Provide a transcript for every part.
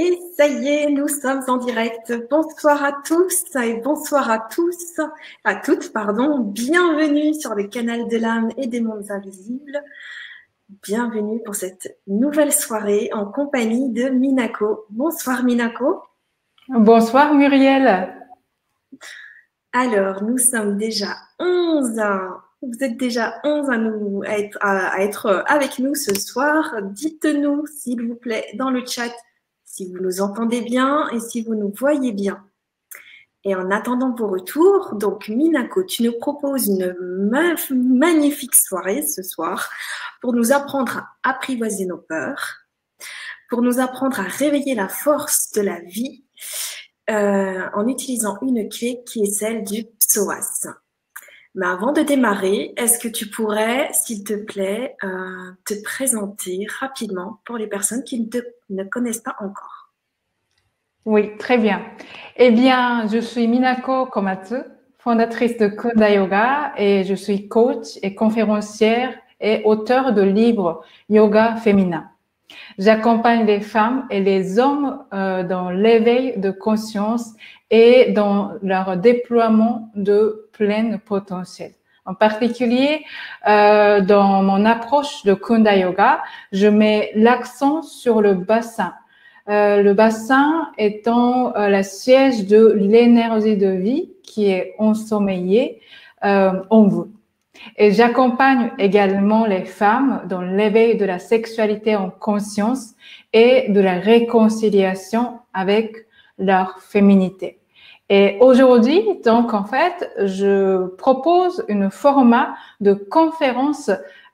Et ça y est, nous sommes en direct. Bonsoir à tous et bonsoir à tous, à toutes, pardon. Bienvenue sur le canal de l'âme et des mondes invisibles. Bienvenue pour cette nouvelle soirée en compagnie de Minako. Bonsoir Minako. Bonsoir Muriel. Alors, nous sommes déjà 11 à, vous êtes déjà 11 à, nous, être, à être avec nous ce soir. Dites-nous, s'il vous plaît, dans le chat si vous nous entendez bien et si vous nous voyez bien. Et en attendant vos retours, donc Minako, tu nous proposes une magnifique soirée ce soir pour nous apprendre à apprivoiser nos peurs, pour nous apprendre à réveiller la force de la vie euh, en utilisant une clé qui est celle du psoas. Mais avant de démarrer, est-ce que tu pourrais, s'il te plaît, euh, te présenter rapidement pour les personnes qui ne te ne connaissent pas encore? Oui, très bien. Eh bien, je suis Minako Komatsu, fondatrice de Koda Yoga et je suis coach et conférencière et auteur de livres Yoga féminin. J'accompagne les femmes et les hommes euh, dans l'éveil de conscience et dans leur déploiement de plein potentiel. En particulier, euh, dans mon approche de Kunda Yoga, je mets l'accent sur le bassin. Euh, le bassin étant euh, la siège de l'énergie de vie qui est ensommeillée euh, en vous. Et j'accompagne également les femmes dans l'éveil de la sexualité en conscience et de la réconciliation avec leur féminité. Et aujourd'hui, donc en fait, je propose une format de conférence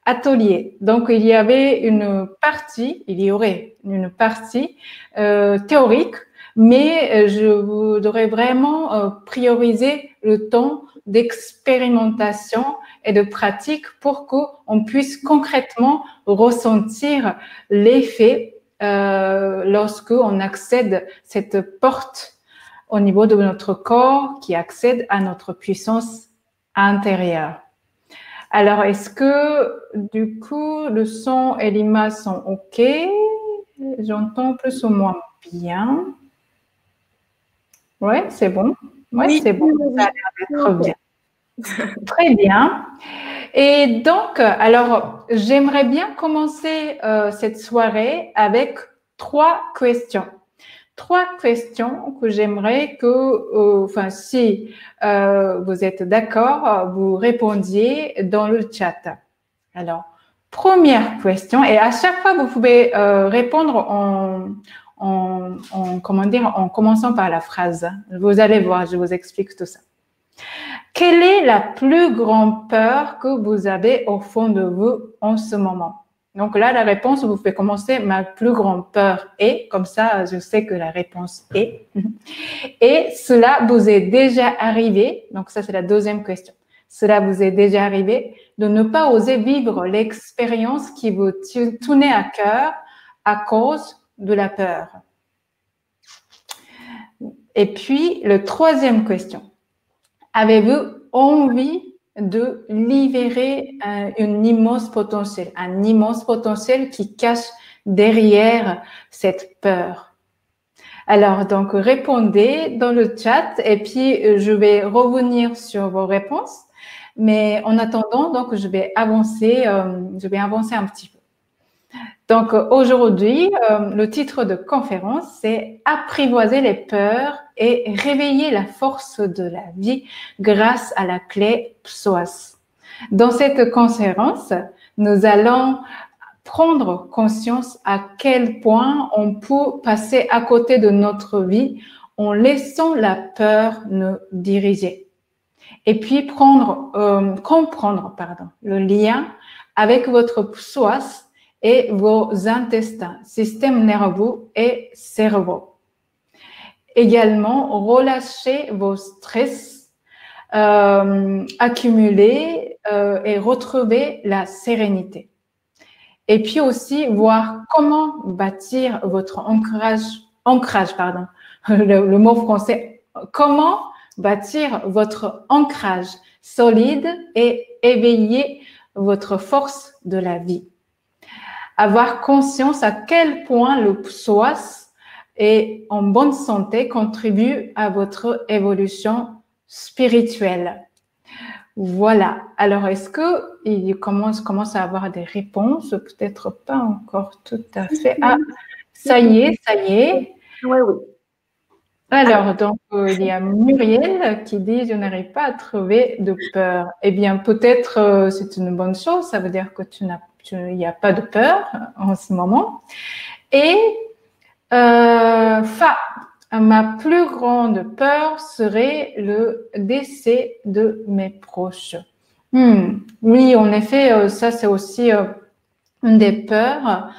atelier. Donc il y avait une partie, il y aurait une partie euh, théorique, mais je voudrais vraiment euh, prioriser le temps d'expérimentation et de pratique pour qu'on puisse concrètement ressentir l'effet euh, lorsque on accède cette porte au niveau de notre corps qui accède à notre puissance intérieure. Alors, est-ce que du coup, le son et l'image sont OK? J'entends plus ou moins bien. Oui, c'est bon. Oui, c'est bon. Ça a l'air d'être bien. Très bien. Et donc, alors, j'aimerais bien commencer euh, cette soirée avec trois questions trois questions que j'aimerais que, euh, enfin, si euh, vous êtes d'accord, vous répondiez dans le chat. Alors, première question, et à chaque fois, vous pouvez euh, répondre en, en, en, comment dire, en commençant par la phrase. Vous allez voir, je vous explique tout ça. Quelle est la plus grande peur que vous avez au fond de vous en ce moment? Donc là, la réponse, vous pouvez commencer, ma plus grande peur est, comme ça, je sais que la réponse est. Et cela vous est déjà arrivé, donc ça c'est la deuxième question. Cela vous est déjà arrivé de ne pas oser vivre l'expérience qui vous tenait à cœur à cause de la peur. Et puis, le troisième question. Avez-vous envie de libérer un, immense potentiel, un immense potentiel qui cache derrière cette peur. Alors, donc, répondez dans le chat et puis je vais revenir sur vos réponses. Mais en attendant, donc, je vais avancer, euh, je vais avancer un petit peu. Donc aujourd'hui, euh, le titre de conférence, c'est Apprivoiser les peurs et réveiller la force de la vie grâce à la clé PSOAS. Dans cette conférence, nous allons prendre conscience à quel point on peut passer à côté de notre vie en laissant la peur nous diriger. Et puis prendre, euh, comprendre, pardon, le lien avec votre PSOAS et vos intestins, système nerveux et cerveau. Également, relâchez vos stress euh, accumulés euh, et retrouver la sérénité. Et puis aussi voir comment bâtir votre ancrage, ancrage, pardon, le mot français, comment bâtir votre ancrage solide et éveiller votre force de la vie avoir conscience à quel point le psoas et en bonne santé contribuent à votre évolution spirituelle. Voilà. Alors, est-ce que il commence, commence à avoir des réponses Peut-être pas encore tout à fait? Ah, ça y est, ça y est. Oui, oui. Alors, donc, euh, il y a Muriel qui dit Je n'arrive pas à trouver de peur. Eh bien, peut-être euh, c'est une bonne chose, ça veut dire que tu n'as, il n'y a pas de peur en ce moment. Et euh, Fa, ma plus grande peur serait le décès de mes proches. Hmm. Oui, en effet, ça c'est aussi une des peurs.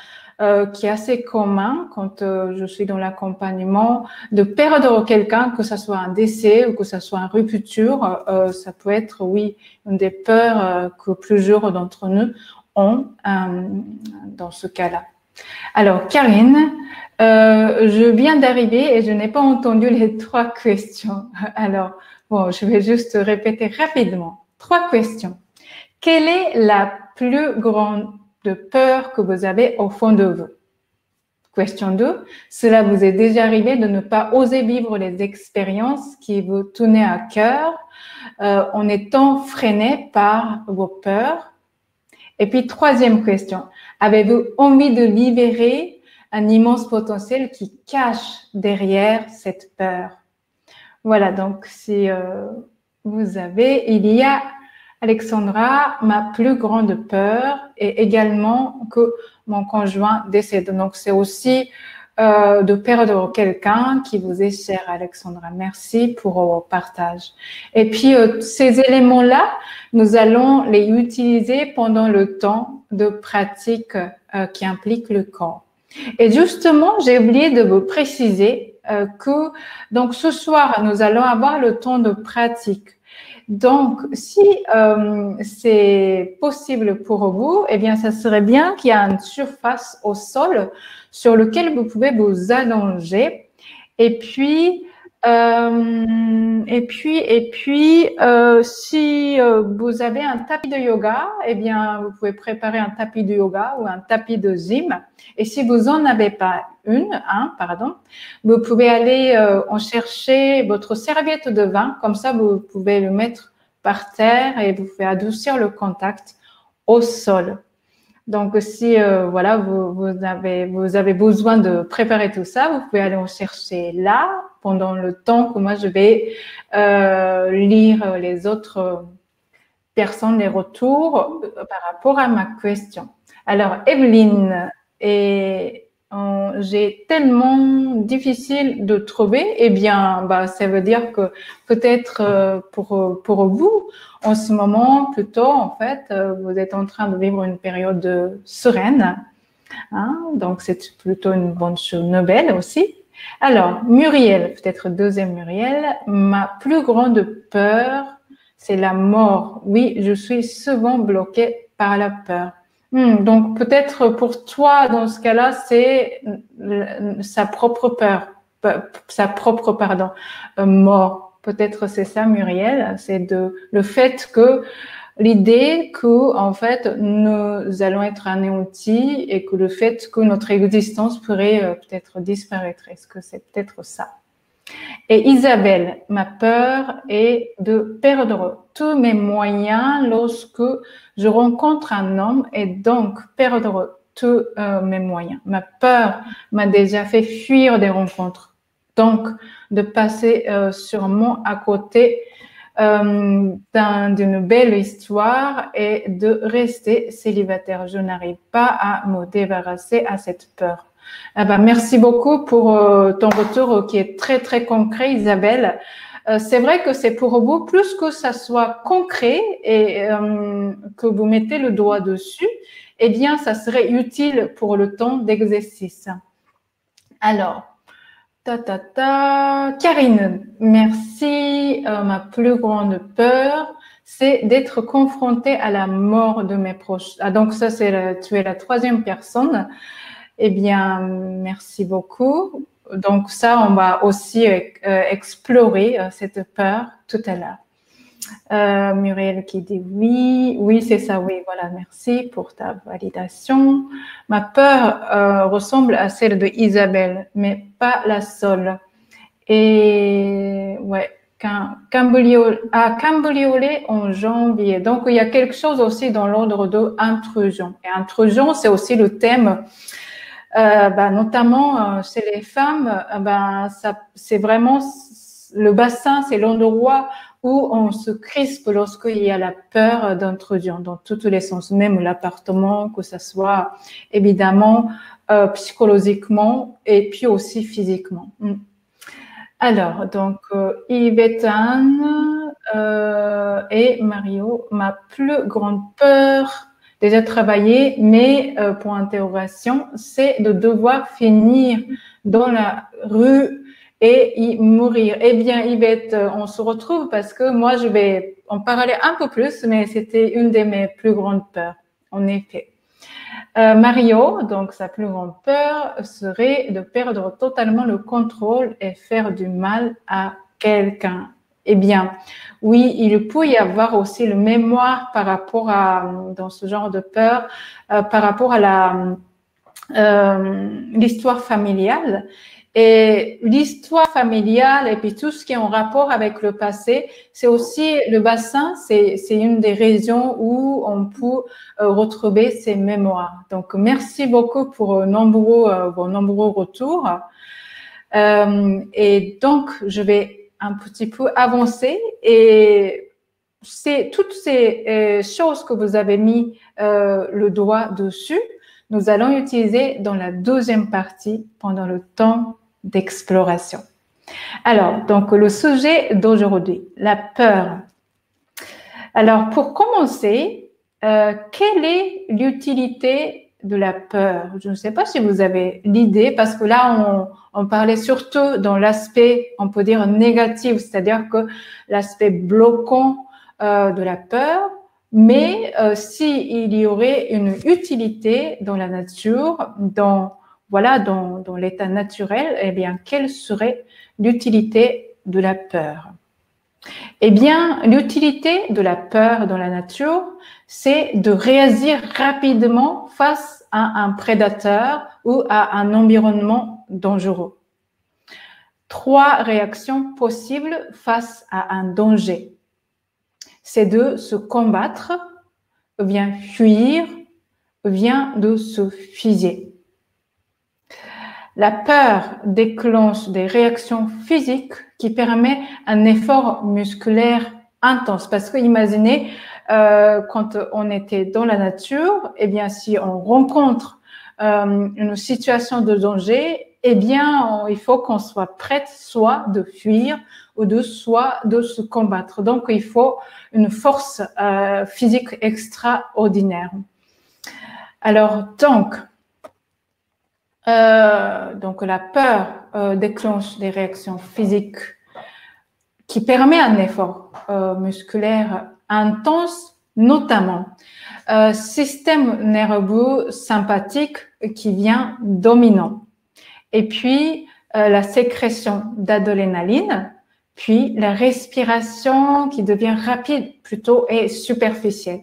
Euh, qui est assez commun quand euh, je suis dans l'accompagnement, de perdre quelqu'un, que ce soit un décès ou que ce soit une rupture, euh, ça peut être, oui, une des peurs que plusieurs d'entre nous ont dans ce cas-là. Alors, Karine, je viens d'arriver et je n'ai pas entendu les trois questions. Alors, bon, je vais juste répéter rapidement. Trois questions. Quelle est la plus grande de peur que vous avez au fond de vous? Question 2. Cela vous est déjà arrivé de ne pas oser vivre les expériences qui vous tenaient à cœur euh, en étant freiné par vos peurs? Et puis, troisième question. Avez-vous envie de libérer un immense potentiel qui cache derrière cette peur? Voilà, donc si euh, vous avez, il y a Alexandra, ma plus grande peur est également que mon conjoint décède. Donc, c'est aussi euh, de perdre quelqu'un qui vous est cher, Alexandra. Merci pour vos partage. Et puis, euh, ces éléments-là, nous allons les utiliser pendant le temps de pratique euh, qui implique le corps. Et justement, j'ai oublié de vous préciser que donc ce soir, nous allons avoir le temps de pratique donc, si euh, c'est possible pour vous, eh bien, ça serait bien qu'il y ait une surface au sol sur lequel vous pouvez vous allonger. Et puis, euh, et puis, et puis, euh, si euh, vous avez un tapis de yoga, eh bien, vous pouvez préparer un tapis de yoga ou un tapis de gym. Et si vous en avez pas une, hein, pardon, vous pouvez aller en chercher votre serviette de vin. Comme ça, vous pouvez le mettre par terre et vous pouvez adoucir le contact au sol. Donc, si euh, voilà, vous, vous, avez, vous avez besoin de préparer tout ça, vous pouvez aller en chercher là pendant le temps que moi je vais euh, lire les autres personnes, les retours euh, par rapport à ma question. Alors, Evelyne, et j'ai tellement difficile de trouver, eh bien, bah, ça veut dire que peut-être pour, pour vous, en ce moment, plutôt, en fait, euh, vous êtes en train de vivre une période sereine. Hein, donc, c'est plutôt une bonne chose, nouvelle aussi. Alors, Muriel, peut-être deuxième Muriel, ma plus grande peur, c'est la mort. Oui, je suis souvent bloquée par la peur. Hmm, donc, peut-être pour toi, dans ce cas-là, c'est sa propre peur, sa propre, pardon, euh, mort Peut-être c'est ça, Muriel, c'est de le fait que l'idée que en fait nous allons être anéantis et que le fait que notre existence pourrait euh, peut-être disparaître. Est-ce que c'est peut-être ça? Et Isabelle, ma peur est de perdre tous mes moyens lorsque je rencontre un homme et donc perdre tous euh, mes moyens. Ma peur m'a déjà fait fuir des rencontres donc, de passer euh, sûrement à côté euh, d'une belle histoire et de rester célibataire. Je n'arrive pas à me débarrasser à cette peur. Eh ben, merci beaucoup pour euh, ton retour qui est très, très concret, Isabelle. Euh, c'est vrai que c'est pour vous, plus que ça soit concret et que vous mettez le doigt dessus, eh bien, ça serait utile pour le temps d'exercice. Alors, Ta, ta, ta. Karine, merci. Euh, ma plus grande peur, c'est d'être confrontée à la mort de mes proches. Ah, donc ça, c'est tu es la troisième personne. Eh bien, merci beaucoup. Donc ça, on va aussi euh, explorer euh, cette peur tout à l'heure. Euh, Muriel qui dit oui, oui, c'est ça, oui, voilà, merci pour ta validation. Ma peur euh, ressemble à celle de Isabelle, mais pas la seule. Et ouais, à cambriolé en janvier. Donc, il y a quelque chose aussi dans l'ordre de intrusion. Et intrusion, c'est aussi le thème, euh, bah, notamment euh, chez les femmes, euh, bah, c'est vraiment le bassin, c'est l'endroit où on se crispe lorsqu'il y a la peur d'intrusion dans tous les sens, même l'appartement, que ce soit évidemment euh, psychologiquement et puis aussi physiquement. Mm. Alors, donc, euh, Yvette Anne euh, et Mario, ma plus grande peur, déjà travaillé, mais euh, pour interrogation, c'est de devoir finir dans la rue et y mourir. Eh bien, Yvette, on se retrouve parce que moi, je vais en parler un peu plus, mais c'était une de mes plus grandes peurs, en effet. Euh, Mario, donc sa plus grande peur serait de perdre totalement le contrôle et faire du mal à quelqu'un. Eh bien, oui, il peut y avoir aussi le mémoire par rapport à, dans ce genre de peur, euh, par rapport à la, euh, l'histoire familiale. Et l'histoire familiale et puis tout ce qui est en rapport avec le passé, c'est aussi le bassin, c'est, une des régions où on peut euh, retrouver ces mémoires. Donc, merci beaucoup pour nombreux, vos nombreux retours. Et donc, je vais un petit peu avancer et c'est toutes ces choses que vous avez mis le doigt dessus. Nous allons utiliser dans la deuxième partie pendant le temps d'exploration. Alors, donc le sujet d'aujourd'hui, la peur. Alors, pour commencer, euh, quelle est l'utilité de la peur Je ne sais pas si vous avez l'idée, parce que là, on, parlait surtout dans l'aspect, on peut dire négatif, c'est-à-dire que l'aspect bloquant euh, de la peur. Mais euh, s'il y aurait une utilité dans la nature, dans voilà, dans, l'état naturel, eh bien, quelle serait l'utilité de la peur? Eh bien, l'utilité de la peur dans la nature, c'est de réagir rapidement face à un prédateur ou à un environnement dangereux. Trois réactions possibles face à un danger. C'est de se combattre, bien fuir, bien de se figer. La peur déclenche des réactions physiques qui permettent un effort musculaire intense. Parce que imaginez, euh, quand on était dans la nature, eh bien, si on rencontre euh, une situation de danger, eh bien, il faut qu'on soit prête soit de fuir ou de soit de se combattre. Donc, il faut une force euh, physique extraordinaire. Alors, donc, euh, donc la peur euh, déclenche des réactions physiques qui permet un effort euh, musculaire intense, notamment système nerveux sympathique qui vient dominant. Et puis la sécrétion d'adrénaline, puis la respiration qui devient rapide plutôt et superficielle,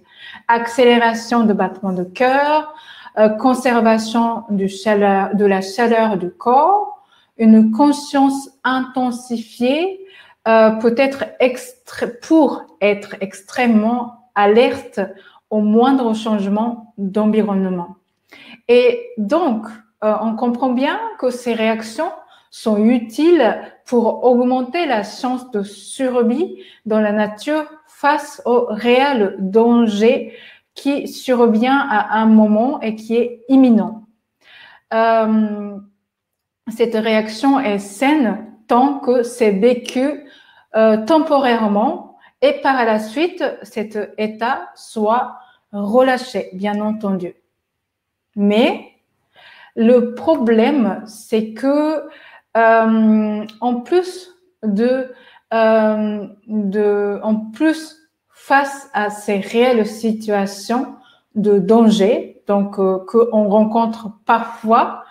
accélération de battement de cœur, euh, conservation du chaleur, de la chaleur du corps, une conscience intensifiée, euh, peut-être pour être extrêmement alerte au moindre changement d'environnement. Et donc, euh, on comprend bien que ces réactions sont utiles pour augmenter la chance de survie dans la nature face au réel danger qui survient à un moment et qui est imminent. Euh, cette réaction est saine tant que c'est vécu euh, temporairement et par la suite, cet état soit relâché, bien entendu. Mais le problème, c'est que euh, en plus de, de, en plus face à ces réelles situations de danger, donc euh, qu'on rencontre parfois.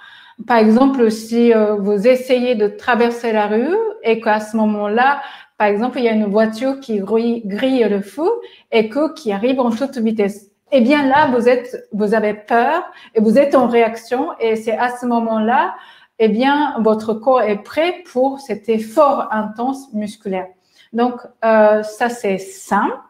Par exemple, si euh, vous essayez de traverser la rue et qu'à ce moment-là, par exemple, il y a une voiture qui grille le feu et que, qui arrive en toute vitesse. Eh bien là, vous êtes, vous avez peur et vous êtes en réaction et c'est à ce moment-là, eh bien, votre corps est prêt pour cet effort intense musculaire. Donc, euh, ça, c'est sain.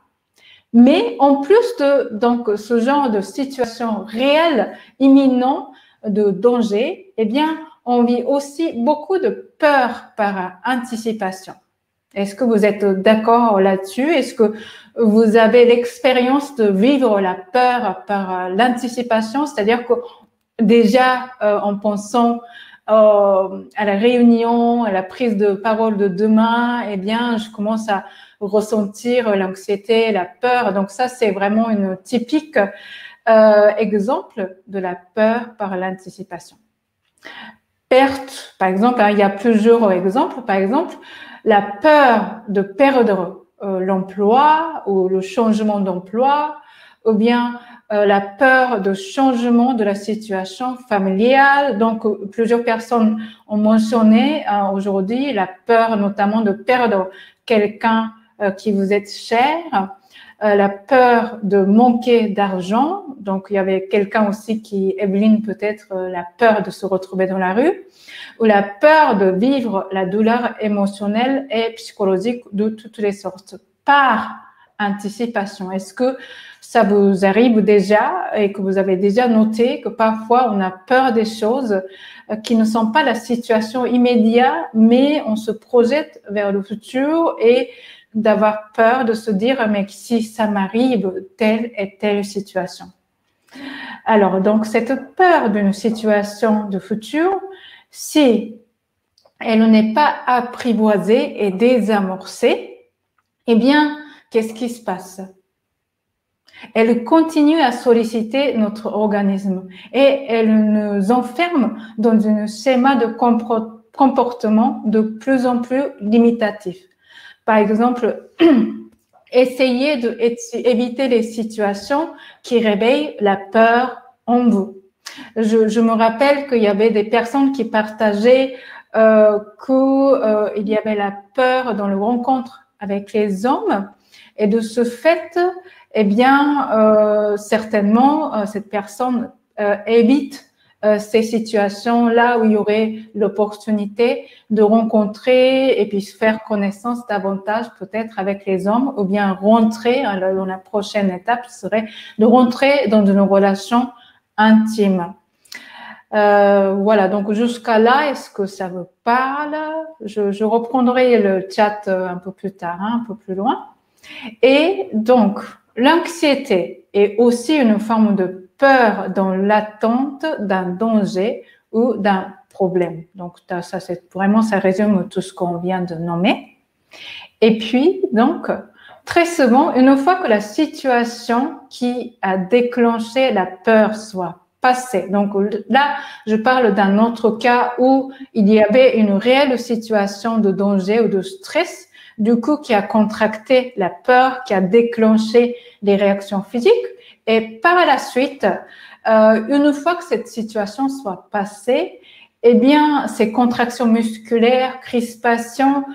Mais en plus de donc, ce genre de situation réelle, imminente, de danger, eh bien, on vit aussi beaucoup de peur par anticipation. Est-ce que vous êtes d'accord là-dessus? Est-ce que vous avez l'expérience de vivre la peur par l'anticipation? C'est-à-dire que déjà, euh, en pensant euh, à la réunion, à la prise de parole de demain, eh bien, je commence à ressentir l'anxiété, la peur. Donc ça, c'est vraiment une typique euh, exemple de la peur par l'anticipation. Perte, par exemple, hein, il y a plusieurs exemples. Par exemple, la peur de perdre euh, l'emploi ou le changement d'emploi, ou bien euh, la peur de changement de la situation familiale. Donc, plusieurs personnes ont mentionné euh, aujourd'hui la peur notamment de perdre quelqu'un qui vous est cher, la peur de manquer d'argent. Donc, il y avait quelqu'un aussi qui, Evelyne peut-être, la peur de se retrouver dans la rue, ou la peur de vivre la douleur émotionnelle et psychologique de toutes les sortes par anticipation. Est-ce que ça vous arrive déjà et que vous avez déjà noté que parfois on a peur des choses euh, qui ne sont pas la situation immédiate, mais on se projette vers le futur et d'avoir peur de se dire, mais si ça m'arrive telle et telle situation. Alors, donc, cette peur d'une situation de futur, si elle n'est pas apprivoisée et désamorcée, eh bien, qu'est-ce qui se passe? Elle continue à solliciter notre organisme et elle nous enferme dans un schéma de comportement de plus en plus limitatif. Par exemple, essayez d'éviter les situations qui réveillent la peur en vous. Je, me rappelle qu'il y avait des personnes qui partageaient euh, qu'il euh, y avait la peur dans le rencontre avec les hommes et de ce fait, eh bien, euh, certainement, euh, cette personne euh, ces situations-là où il y aurait l'opportunité de rencontrer et puis faire connaissance davantage peut-être avec les hommes ou bien rentrer, dans la prochaine étape serait de rentrer dans une relation intime. voilà, donc jusqu'à là, est-ce que ça vous parle? Je, je, reprendrai le chat un peu plus tard, hein, un peu plus loin. Et donc, L'anxiété est aussi une forme de peur dans l'attente d'un danger ou d'un problème. Donc, ça, c'est vraiment, ça résume tout ce qu'on vient de nommer. Et puis, donc, très souvent, une fois que la situation qui a déclenché la peur soit passée, donc là, je parle d'un autre cas où il y avait une réelle situation de danger ou de stress, du coup, qui a contracté la peur, qui a déclenché les réactions physiques. Et par la suite, euh, une fois que cette situation soit passée, eh bien, ces contractions musculaires, crispations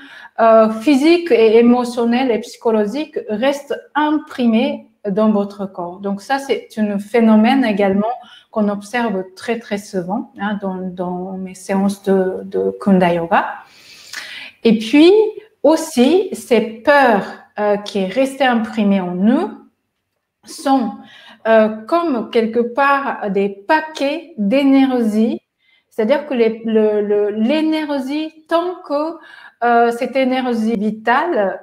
euh, physiques et émotionnelles et psychologiques restent imprimées dans votre corps. Donc ça, c'est un phénomène également qu'on observe très très souvent hein, dans, mes séances de, de Kunda Yoga. Et puis aussi, ces peurs euh, qui est restées imprimées en nous sont euh, comme quelque part des paquets d'énergie, c'est-à-dire que l'énergie, tant que euh, cette énergie vitale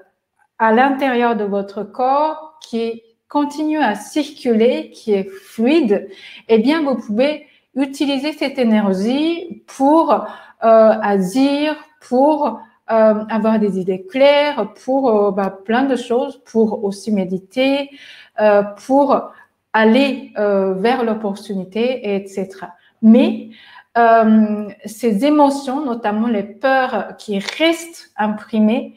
à l'intérieur de votre corps qui continue à circuler, qui est fluide, eh bien, vous pouvez utiliser cette énergie pour euh, agir, pour euh, avoir des idées claires, pour bah, plein de choses, pour aussi méditer, pour aller euh, vers l'opportunité, etc. Mais euh, ces émotions, notamment les peurs qui restent imprimées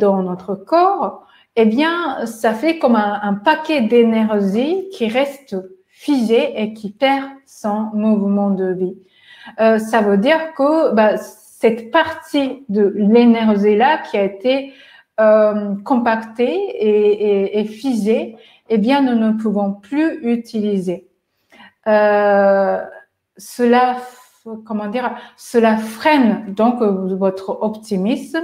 dans notre corps, eh bien, ça fait comme un, paquet d'énergie qui reste figé et qui perd son mouvement de vie. Euh, ça veut dire que bah, cette partie de l'énergie là qui a été euh, compacté et, et, figé, eh bien, nous ne pouvons plus utiliser. Euh, cela, comment dire, cela freine donc votre optimisme,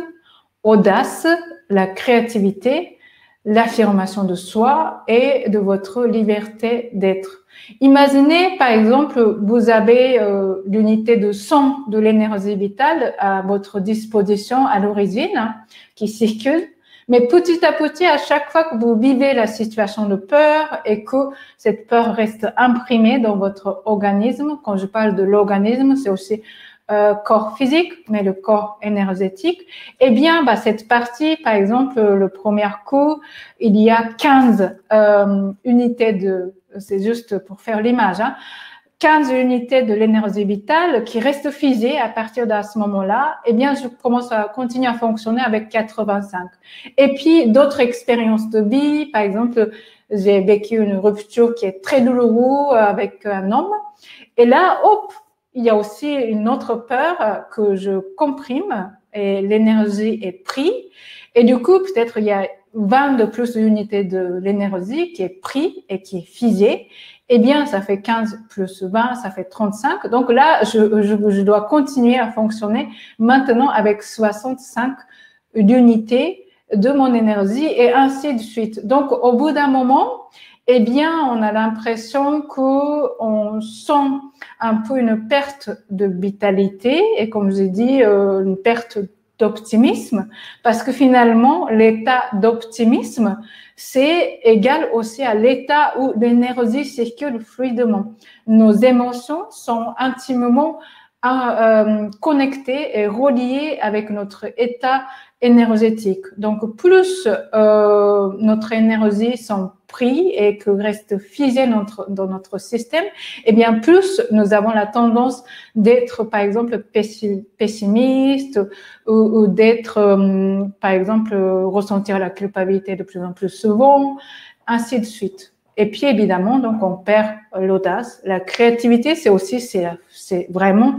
audace, la créativité, l'affirmation de soi et de votre liberté d'être. Imaginez, par exemple, vous avez euh, l'unité de son de l'énergie vitale à votre disposition à l'origine hein, qui circule. Mais petit à petit, à chaque fois que vous vivez la situation de peur et que cette peur reste imprimée dans votre organisme, quand je parle de l'organisme, c'est aussi euh, corps physique, mais le corps énergétique, eh bien, bah, cette partie, par exemple, le premier coup, il y a 15 euh, unités de, c'est juste pour faire l'image, hein, 15 unités de l'énergie vitale qui restent figées à partir de ce moment-là, eh bien, je commence à continuer à fonctionner avec 85. Et puis, d'autres expériences de vie, par exemple, j'ai vécu une rupture qui est très douloureuse avec un homme. Et là, hop, il y a aussi une autre peur que je comprime et l'énergie est prise. Et du coup, peut-être il y a 20 de plus d'unités de l'énergie qui est prise et qui est figée. Eh bien, ça fait 15 plus 20, ça fait 35. Donc là, je, je, je dois continuer à fonctionner maintenant avec 65 unités de mon énergie et ainsi de suite. Donc, au bout d'un moment, eh bien, on a l'impression qu'on sent un peu une perte de vitalité et, comme j'ai dit, euh, une perte d'optimisme, parce que finalement, l'état d'optimisme, c'est égal aussi à l'état où l'énergie circule fluidement. Nos émotions sont intimement euh, connectées et reliées avec notre état énergétique. Donc, plus euh, notre énergie sont pris et que reste figé notre, dans notre système, eh bien, plus nous avons la tendance d'être, par exemple, pessimiste ou, d'être, euh, par exemple, ressentir la culpabilité de plus en plus souvent, ainsi de suite. Et puis, évidemment, donc, on perd l'audace. La créativité, c'est aussi, c'est vraiment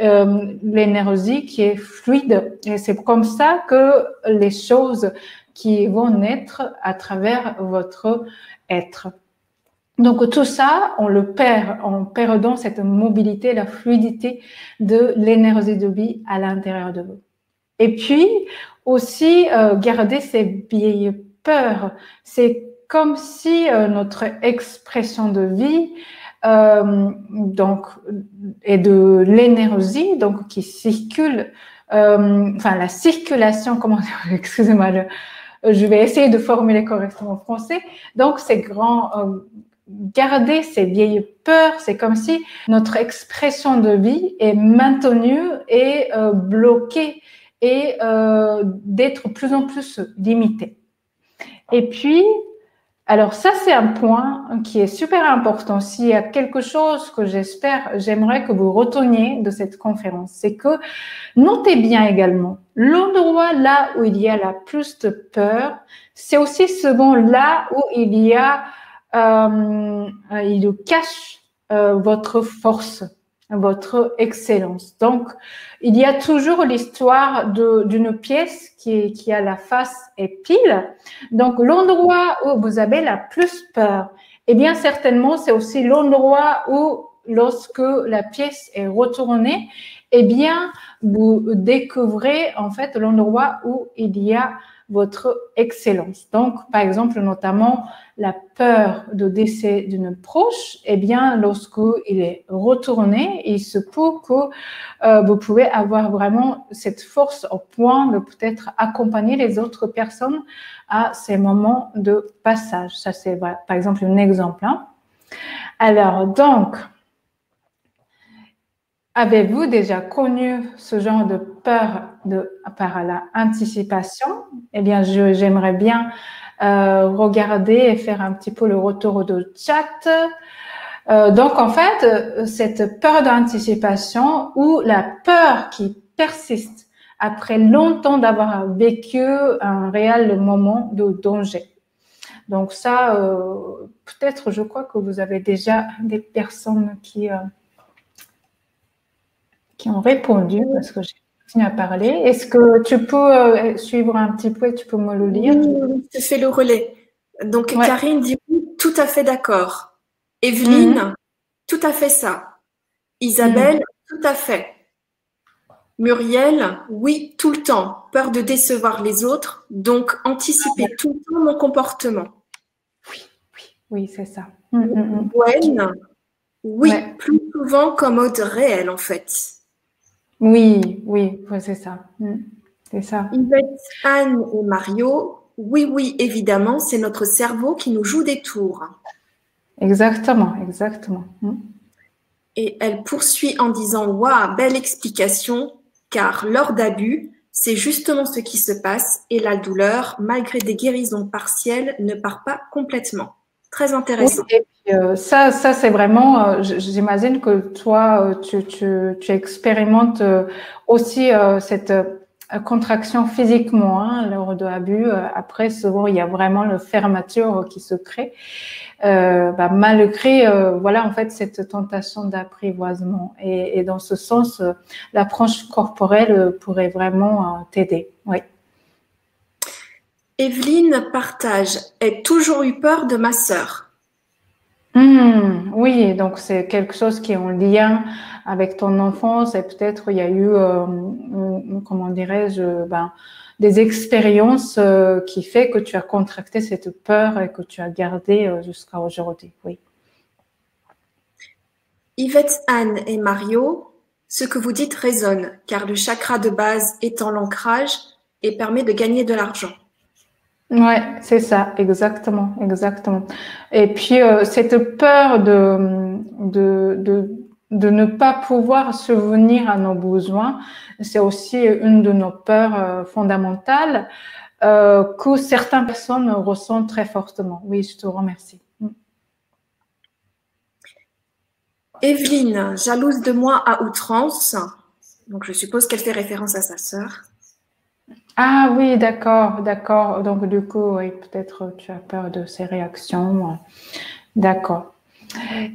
euh, l'énergie qui est fluide. Et c'est comme ça que les choses qui vont naître à travers votre être. Donc tout ça, on le perd en perdant cette mobilité, la fluidité de l'énergie de vie à l'intérieur de vous. Et puis aussi euh, garder ces vieilles peurs. C'est comme si euh, notre expression de vie euh, donc, et de l'énergie donc qui circule, euh, enfin la circulation, comment excusez-moi, je vais essayer de formuler correctement en français. Donc, c'est grand, euh, garder ces vieilles peurs, c'est comme si notre expression de vie est maintenue et euh, bloquée et euh, d'être plus en plus limitée. Et puis, alors ça, c'est un point qui est super important. S'il y a quelque chose que j'espère, j'aimerais que vous reteniez de cette conférence, c'est que notez bien également l'endroit là où il y a la plus de peur, c'est aussi souvent là où il y a, euh, il cache euh, votre force votre excellence. Donc, il y a toujours l'histoire d'une pièce qui, a la face et pile. Donc, l'endroit où vous avez la plus peur, eh bien, certainement, c'est aussi l'endroit où, lorsque la pièce est retournée, eh bien, vous découvrez en fait l'endroit où il y a votre excellence. Donc, par exemple, notamment la peur de décès d'une proche, eh bien, lorsque il est retourné, il se peut que euh, vous pouvez avoir vraiment cette force au point de peut-être accompagner les autres personnes à ces moments de passage. Ça, c'est par exemple un exemple. Hein. Alors, donc, Avez-vous déjà connu ce genre de peur de, par la anticipation Eh bien, j'aimerais bien euh, regarder et faire un petit peu le retour de chat. Euh, donc, en fait, cette peur d'anticipation ou la peur qui persiste après longtemps d'avoir vécu un réel moment de danger. Donc ça, euh, peut-être, je crois que vous avez déjà des personnes qui qui ont répondu parce que continue à parler. Est-ce que tu peux suivre un petit peu et tu peux me le lire? Oui, je fais le relais. Donc, Karine dit tout à fait d'accord. Evelyne, mhm. tout à fait ça. Isabelle, mhm. tout à fait. Muriel, oui, tout le temps. Peur de décevoir les autres, donc anticiper ah, tout le temps mon comportement. Oui, oui, oui, c'est ça. Gwen, oui, plus souvent comme mode réel en fait. Oui, oui, c'est ça. Mm, c'est ça. Yvette, Anne et Mario, oui, oui, évidemment, c'est notre cerveau qui nous joue des tours. Exactement, exactement. Mm. Et elle poursuit en disant Waouh, belle explication, car lors d'abus, c'est justement ce qui se passe et la douleur, malgré des guérisons partielles, ne part pas complètement. Très intéressant. et puis, euh, ça, ça c'est vraiment, euh, j'imagine que toi, euh, tu, tu, tu expérimentes aussi cette contraction physiquement hein, lors de l'abus. après, souvent, il y a vraiment le fermeture qui se crée. Euh, bah, malgré euh, voilà en fait cette tentation d'apprivoisement et, et, dans ce sens euh, l'approche corporelle pourrait vraiment t'aider oui Evelyne partage ai toujours eu peur de ma sœur mmh, oui donc c'est quelque chose qui est en lien avec ton enfance et peut-être il y a eu comment dirais-je ben, des expériences euh, qui fait que tu as contracté cette peur et que tu as gardé euh, jusqu'à aujourd'hui. Oui. Yvette, Anne et Mario, ce que vous dites résonne, car le chakra de base étant l'ancrage et permet de gagner de l'argent. Ouais, c'est ça, exactement, exactement. Et puis euh, cette peur de, de, de de ne pas pouvoir subvenir à nos besoins, c'est aussi une de nos peurs euh, fondamentales euh, que certaines personnes ressentent très fortement. Oui, je te remercie. Mm. Evelyne, jalouse de moi à outrance. Donc, je suppose qu'elle fait référence à sa sœur. Ah oui, d'accord, d'accord. Donc, du coup, peut-être tu as peur de ses réactions. D'accord.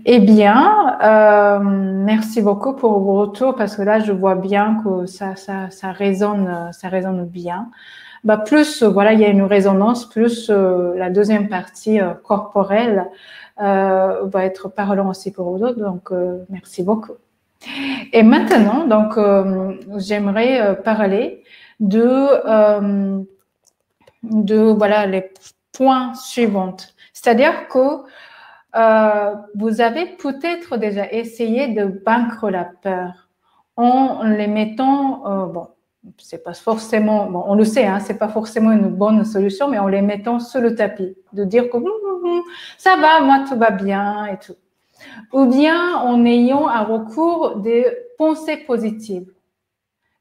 Eh bien, euh, merci beaucoup pour vos retours parce que là, je vois bien que ça, ça, ça résonne, ça résonne bien. Bah, plus, voilà, il y a une résonance, plus euh, la deuxième partie euh, corporelle va être parlant aussi pour vous autres. Donc, merci beaucoup. Et maintenant, donc, j'aimerais parler de, de, voilà, les points suivants. C'est-à-dire que euh, vous avez peut-être déjà essayé de vaincre la peur en les mettant, euh, bon, c'est pas forcément, bon, on le sait, hein, c'est pas forcément une bonne solution, mais en les mettant sur le tapis, de dire que ça va, moi tout va bien et tout. Ou bien en ayant un recours des pensées positives.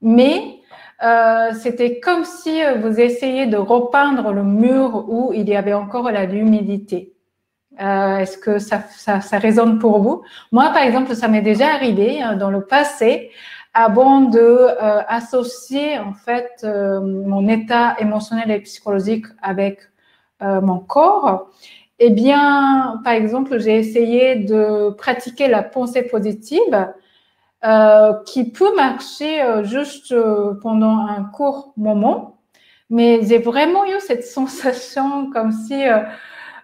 Mais euh, c'était comme si vous essayiez de repeindre le mur où il y avait encore la l'humidité. Euh, Est-ce que ça, ça, résonne pour vous? Moi, par exemple, ça m'est déjà arrivé hein, dans le passé, avant de euh, associer en fait euh, mon état émotionnel et psychologique avec euh, mon corps. Eh bien, par exemple, j'ai essayé de pratiquer la pensée positive, euh, qui peut marcher juste pendant un court moment, mais j'ai vraiment eu cette sensation comme si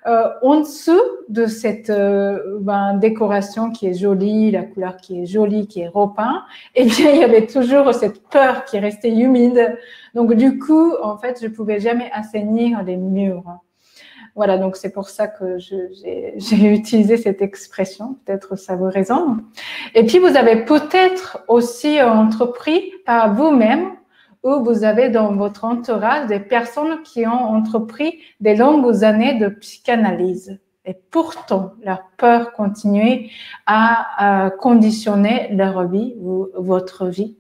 euh, en dessous de cette euh, ben, décoration qui est jolie, la couleur qui est jolie, qui est repeint, eh bien, il y avait toujours cette peur qui restait humide. Donc, du coup, en fait, je pouvais jamais assainir les murs. Voilà, donc c'est pour ça que j'ai utilisé cette expression. Peut-être ça vous résonne. Et puis, vous avez peut-être aussi entrepris par vous-même ou vous avez dans votre entourage des personnes qui ont entrepris des longues années de psychanalyse. Et pourtant, leur peur continuait à, conditionner leur vie ou votre vie.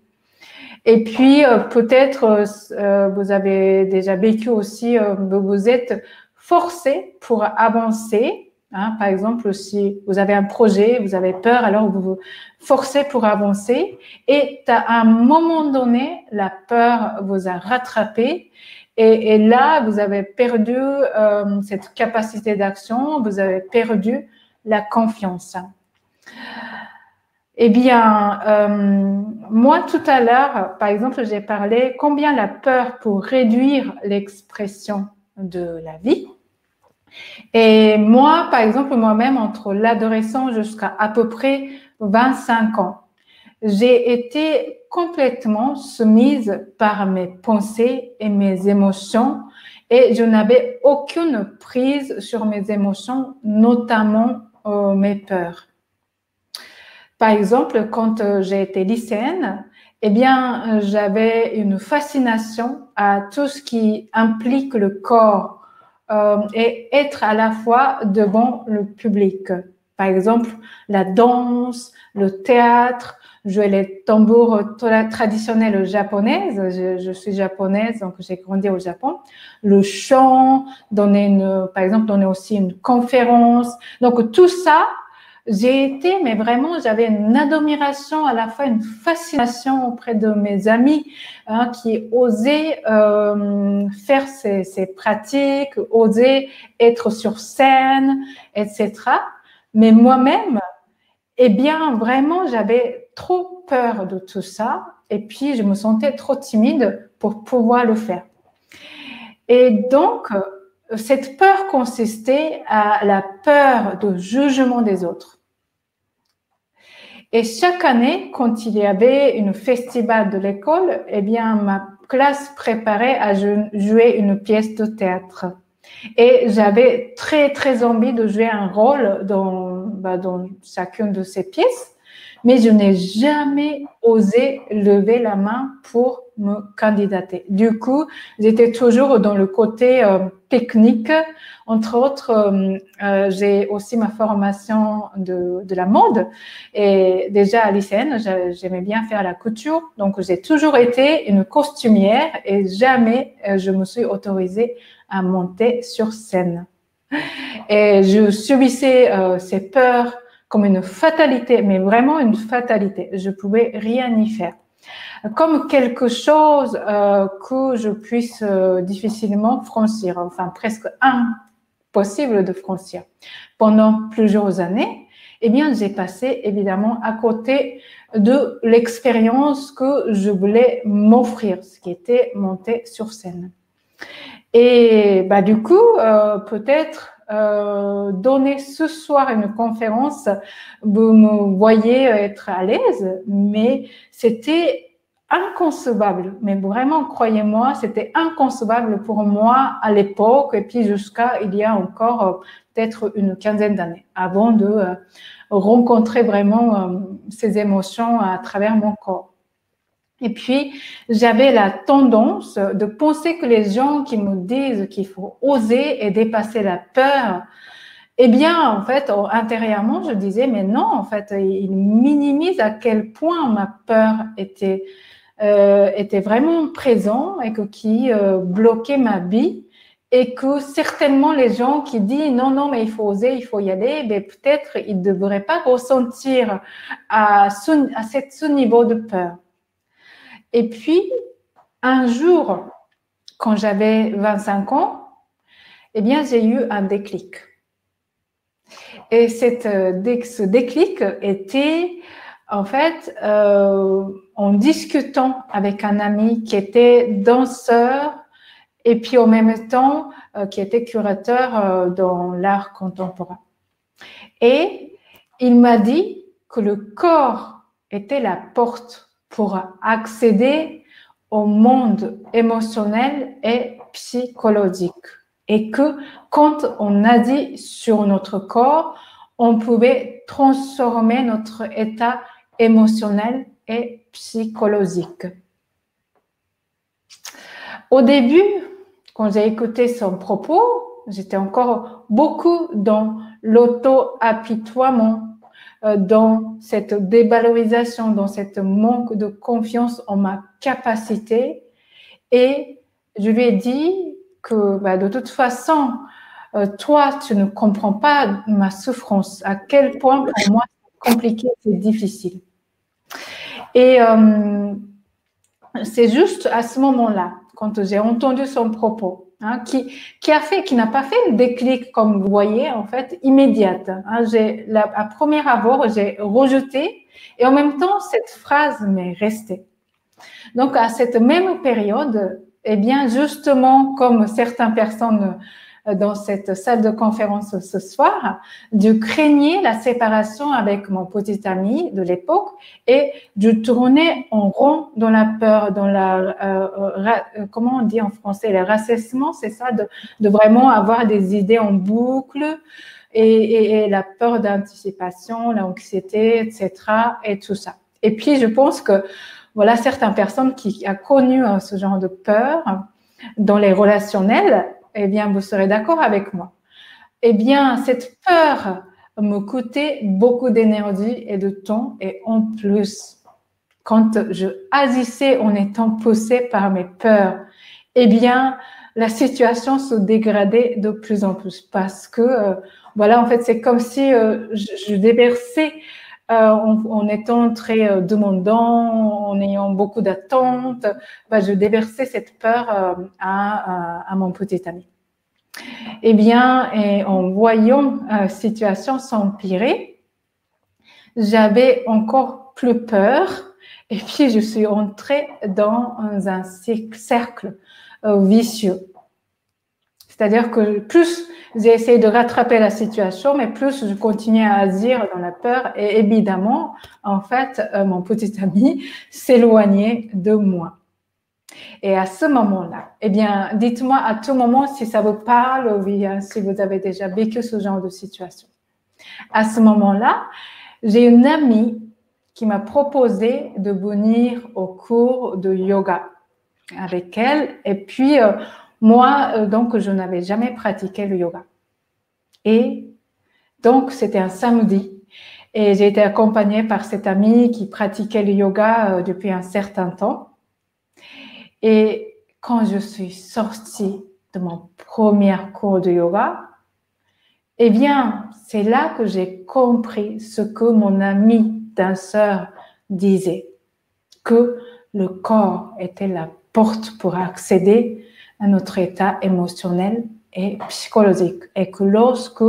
Et puis, euh, peut-être, euh, vous avez déjà vécu aussi, euh, vous êtes forcé pour avancer Hein, par exemple, si vous avez un projet, vous avez peur, alors vous vous forcez pour avancer et à un moment donné, la peur vous a rattrapé et, et là, vous avez perdu euh, cette capacité d'action, vous avez perdu la confiance. Eh bien, euh, moi tout à l'heure, par exemple, j'ai parlé combien la peur pour réduire l'expression de la vie. Et moi, par exemple, moi-même, entre l'adolescent jusqu'à à peu près 25 ans, j'ai été complètement soumise par mes pensées et mes émotions et je n'avais aucune prise sur mes émotions, notamment euh, mes peurs. Par exemple, quand euh, j'ai été lycéenne, eh bien, euh, j'avais une fascination à tout ce qui implique le corps et être à la fois devant le public. Par exemple, la danse, le théâtre, jouer les tambours traditionnels japonaises. Je, je, suis japonaise, donc j'ai grandi au Japon. Le chant, donner une, par exemple, donner aussi une conférence. Donc tout ça, j'ai été, mais vraiment, j'avais une admiration, à la fois une fascination auprès de mes amis hein, qui osaient euh, faire ces, ces pratiques, osaient être sur scène, etc. Mais moi-même, eh bien, vraiment, j'avais trop peur de tout ça et puis je me sentais trop timide pour pouvoir le faire. Et donc, cette peur consistait à la peur de jugement des autres. Et chaque année, quand il y avait une festival de l'école, eh bien, ma classe préparait à jouer une pièce de théâtre. Et j'avais très, très envie de jouer un rôle dans, bah, dans chacune de ces pièces, mais je n'ai jamais osé lever la main pour me candidater. Du coup, j'étais toujours dans le côté euh, technique. Entre autres, euh, euh, j'ai aussi ma formation de, de, la mode. Et déjà à lycéenne, j'aimais bien faire la couture. Donc, j'ai toujours été une costumière et jamais je me suis autorisée à monter sur scène. Et je subissais euh, ces peurs comme une fatalité, mais vraiment une fatalité. Je pouvais rien y faire. Comme quelque chose euh, que je puisse euh, difficilement franchir, enfin presque impossible de franchir. Pendant plusieurs années, eh bien, j'ai passé évidemment à côté de l'expérience que je voulais m'offrir, ce qui était monter sur scène. Et bah, du coup, euh, peut-être euh, donner ce soir une conférence, vous me voyez être à l'aise, mais c'était inconcevable. Mais vraiment, croyez-moi, c'était inconcevable pour moi à l'époque et puis jusqu'à il y a encore euh, peut-être une quinzaine d'années avant de euh, rencontrer vraiment ces émotions à travers mon corps. Et puis, j'avais la tendance de penser que les gens qui me disent qu'il faut oser et dépasser la peur, eh bien, en fait, intérieurement, je disais, mais non, en fait, ils minimisent à quel point ma peur était, euh, était vraiment présent et que qui euh, bloquait ma vie et que certainement les gens qui disent non, non, mais il faut oser, il faut y aller, ben, peut-être ils ne devraient pas ressentir à ce, à ce niveau de peur. Et puis, un jour, quand j'avais 25 ans, eh bien, j'ai eu un déclic. Et cette, euh, ce déclic était, en fait, euh, en discutant avec un ami qui était danseur et puis en même temps euh, qui était curateur dans l'art contemporain. Et il m'a dit que le corps était la porte pour accéder au monde émotionnel et psychologique. Et que quand on a dit sur notre corps, on pouvait transformer notre état émotionnel et psychologique. Au début, quand j'ai écouté son propos, j'étais encore beaucoup dans l'auto-apitoiement, dans cette dévalorisation, dans cette manque de confiance en ma capacité. Et je lui ai dit que bah, de toute façon, euh, toi, tu ne comprends pas ma souffrance, à quel point pour moi c'est compliqué, c'est difficile. Et euh, c'est juste à ce moment-là, quand j'ai entendu son propos, Hein, qui, qui a fait, qui n'a pas fait le déclic comme vous voyez en fait immédiate. Hein. J'ai la, à premier abord j'ai rejeté et en même temps cette phrase m'est restée. Donc à cette même période, eh bien justement comme certaines personnes dans cette salle de conférence ce soir, de craigner la séparation avec mon petit ami de l'époque et de tourner en rond dans la peur, dans la, euh, euh, comment on dit en français, le rassessement, c'est ça, de, vraiment avoir des idées en boucle et, la peur d'anticipation, l'anxiété, etc. et tout ça. Et puis, je pense que, voilà, certaines personnes qui ont connu euh, ce genre de peur dans les relationnels, eh bien, vous serez d'accord avec moi. Eh bien, cette peur me coûtait beaucoup d'énergie et de temps. Et en plus, quand je agissais en étant poussée par mes peurs, eh bien, la situation se dégradait de plus en plus parce que, euh, voilà, en fait, c'est comme si euh, je, déversais euh, en, étant très demandant, en ayant beaucoup d'attentes, bah, je déversais cette peur à, à, mon petit ami. Eh bien, et en voyant la situation s'empirer, j'avais encore plus peur et puis je suis entrée dans un cercle euh, vicieux. C'est-à-dire que plus j'ai essayé de rattraper la situation, mais plus je continuais à agir dans la peur et évidemment, en fait, euh, mon petit ami s'éloignait de moi. Et à ce moment-là, eh bien, dites-moi à tout moment si ça vous parle ou si vous avez déjà vécu ce genre de situation. À ce moment-là, j'ai une amie qui m'a proposé de venir au cours de yoga avec elle. Et puis, euh, moi, euh, donc, je n'avais jamais pratiqué le yoga. Et donc, c'était un samedi. Et j'ai été accompagnée par cette amie qui pratiquait le yoga euh, depuis un certain temps. Et quand je suis sortie de mon premier cours de yoga, eh bien, c'est là que j'ai compris ce que mon ami danseur disait, que le corps était la porte pour accéder à notre état émotionnel et psychologique. Et que lorsque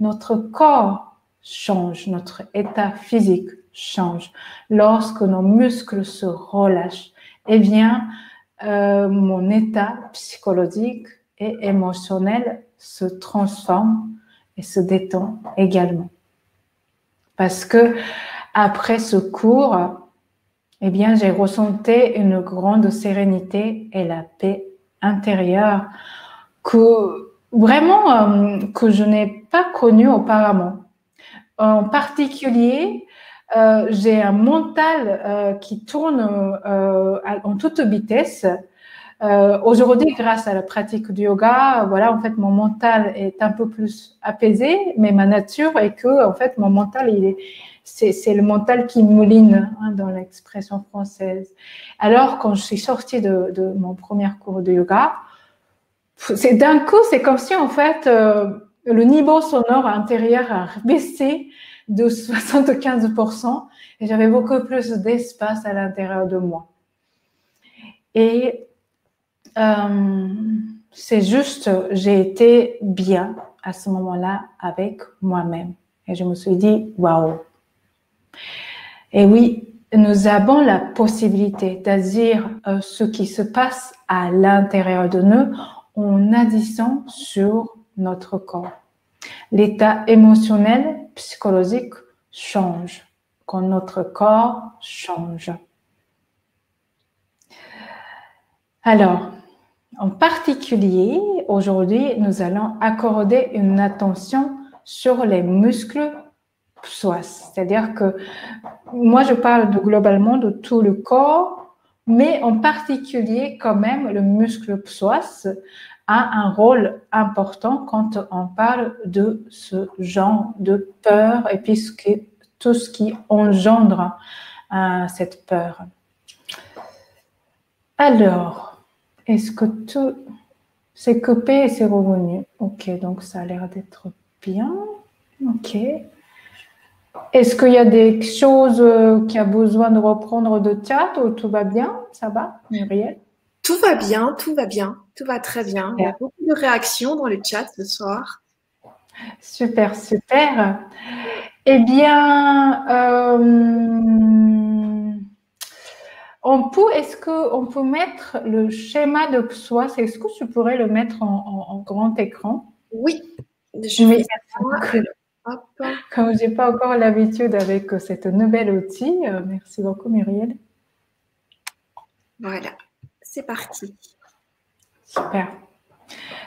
notre corps change, notre état physique change, lorsque nos muscles se relâchent, eh bien, euh, mon état psychologique et émotionnel se transforme et se détend également. Parce que après ce cours, eh bien, j'ai ressenti une grande sérénité et la paix intérieure que vraiment euh, que je n'ai pas connue auparavant. En particulier, euh, j'ai un mental euh, qui tourne en toute vitesse. Aujourd'hui, grâce à la pratique du yoga, voilà, en fait, mon mental est un peu plus apaisé, mais ma nature est que, en fait, mon mental, il est, c'est le mental qui mouline hein, dans l'expression française. Alors, quand je suis sortie de, mon premier cours de yoga, c'est d'un coup, c'est comme si en fait euh, le niveau sonore intérieur a baissé de 75% et j'avais beaucoup plus d'espace à l'intérieur de moi. Et euh, c'est juste, j'ai été bien à ce moment-là avec moi-même. Et je me suis dit, waouh, et oui, nous avons la possibilité d'agir euh, ce qui se passe à l'intérieur de nous en agissant sur notre corps. L'état émotionnel, psychologique change quand notre corps change. Alors, en particulier, aujourd'hui, nous allons accorder une attention sur les muscles c'est-à-dire que moi, je parle globalement de tout le corps, mais en particulier, quand même, le muscle psoas a un rôle important quand on parle de ce genre de peur et puis tout ce qui engendre euh, cette peur. Alors, est-ce que tout s'est coupé et c'est revenu? Ok, donc ça a l'air d'être bien. Ok. Est-ce qu'il y a des choses euh, qui a besoin de reprendre de chat ou tout va bien? Ça va, Muriel? Tout va bien, tout va bien, tout va très bien. Il y a beaucoup de réactions dans le chat ce soir. Super, super. Eh bien, euh, on peut, est-ce qu'on peut mettre le schéma de PSOAS Est-ce que tu pourrais le mettre en, grand écran? Oui. Je vais Comme je n'ai pas encore l'habitude avec cette nouvel outil, euh, merci beaucoup Muriel. Voilà, c'est parti. Super.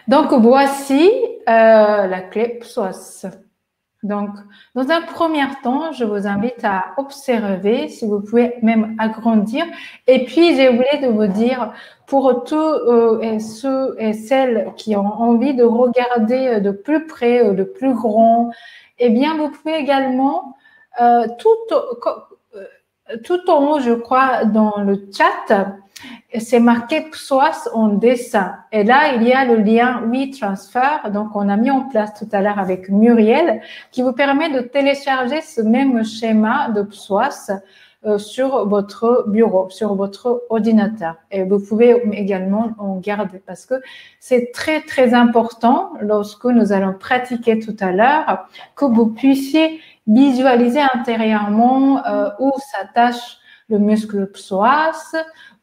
Donc, voici euh, la clé PSOAS. Donc, dans un premier temps, je vous invite à observer, si vous pouvez même agrandir. Et puis, j'ai oublié de vous dire, pour tous euh, ceux et celles qui ont envie de regarder de plus près, euh, de plus grand, eh bien, vous pouvez également, euh, tout, tout en haut, je crois, dans le chat, c'est marqué PSOAS en dessin. Et là, il y a le lien WeTransfer. Donc, on a mis en place tout à l'heure avec Muriel, qui vous permet de télécharger ce même schéma de PSOAS euh, sur votre bureau, sur votre ordinateur. Et vous pouvez également en garder parce que c'est très, très important lorsque nous allons pratiquer tout à l'heure que vous puissiez visualiser intérieurement euh, où s'attache le muscle psoas,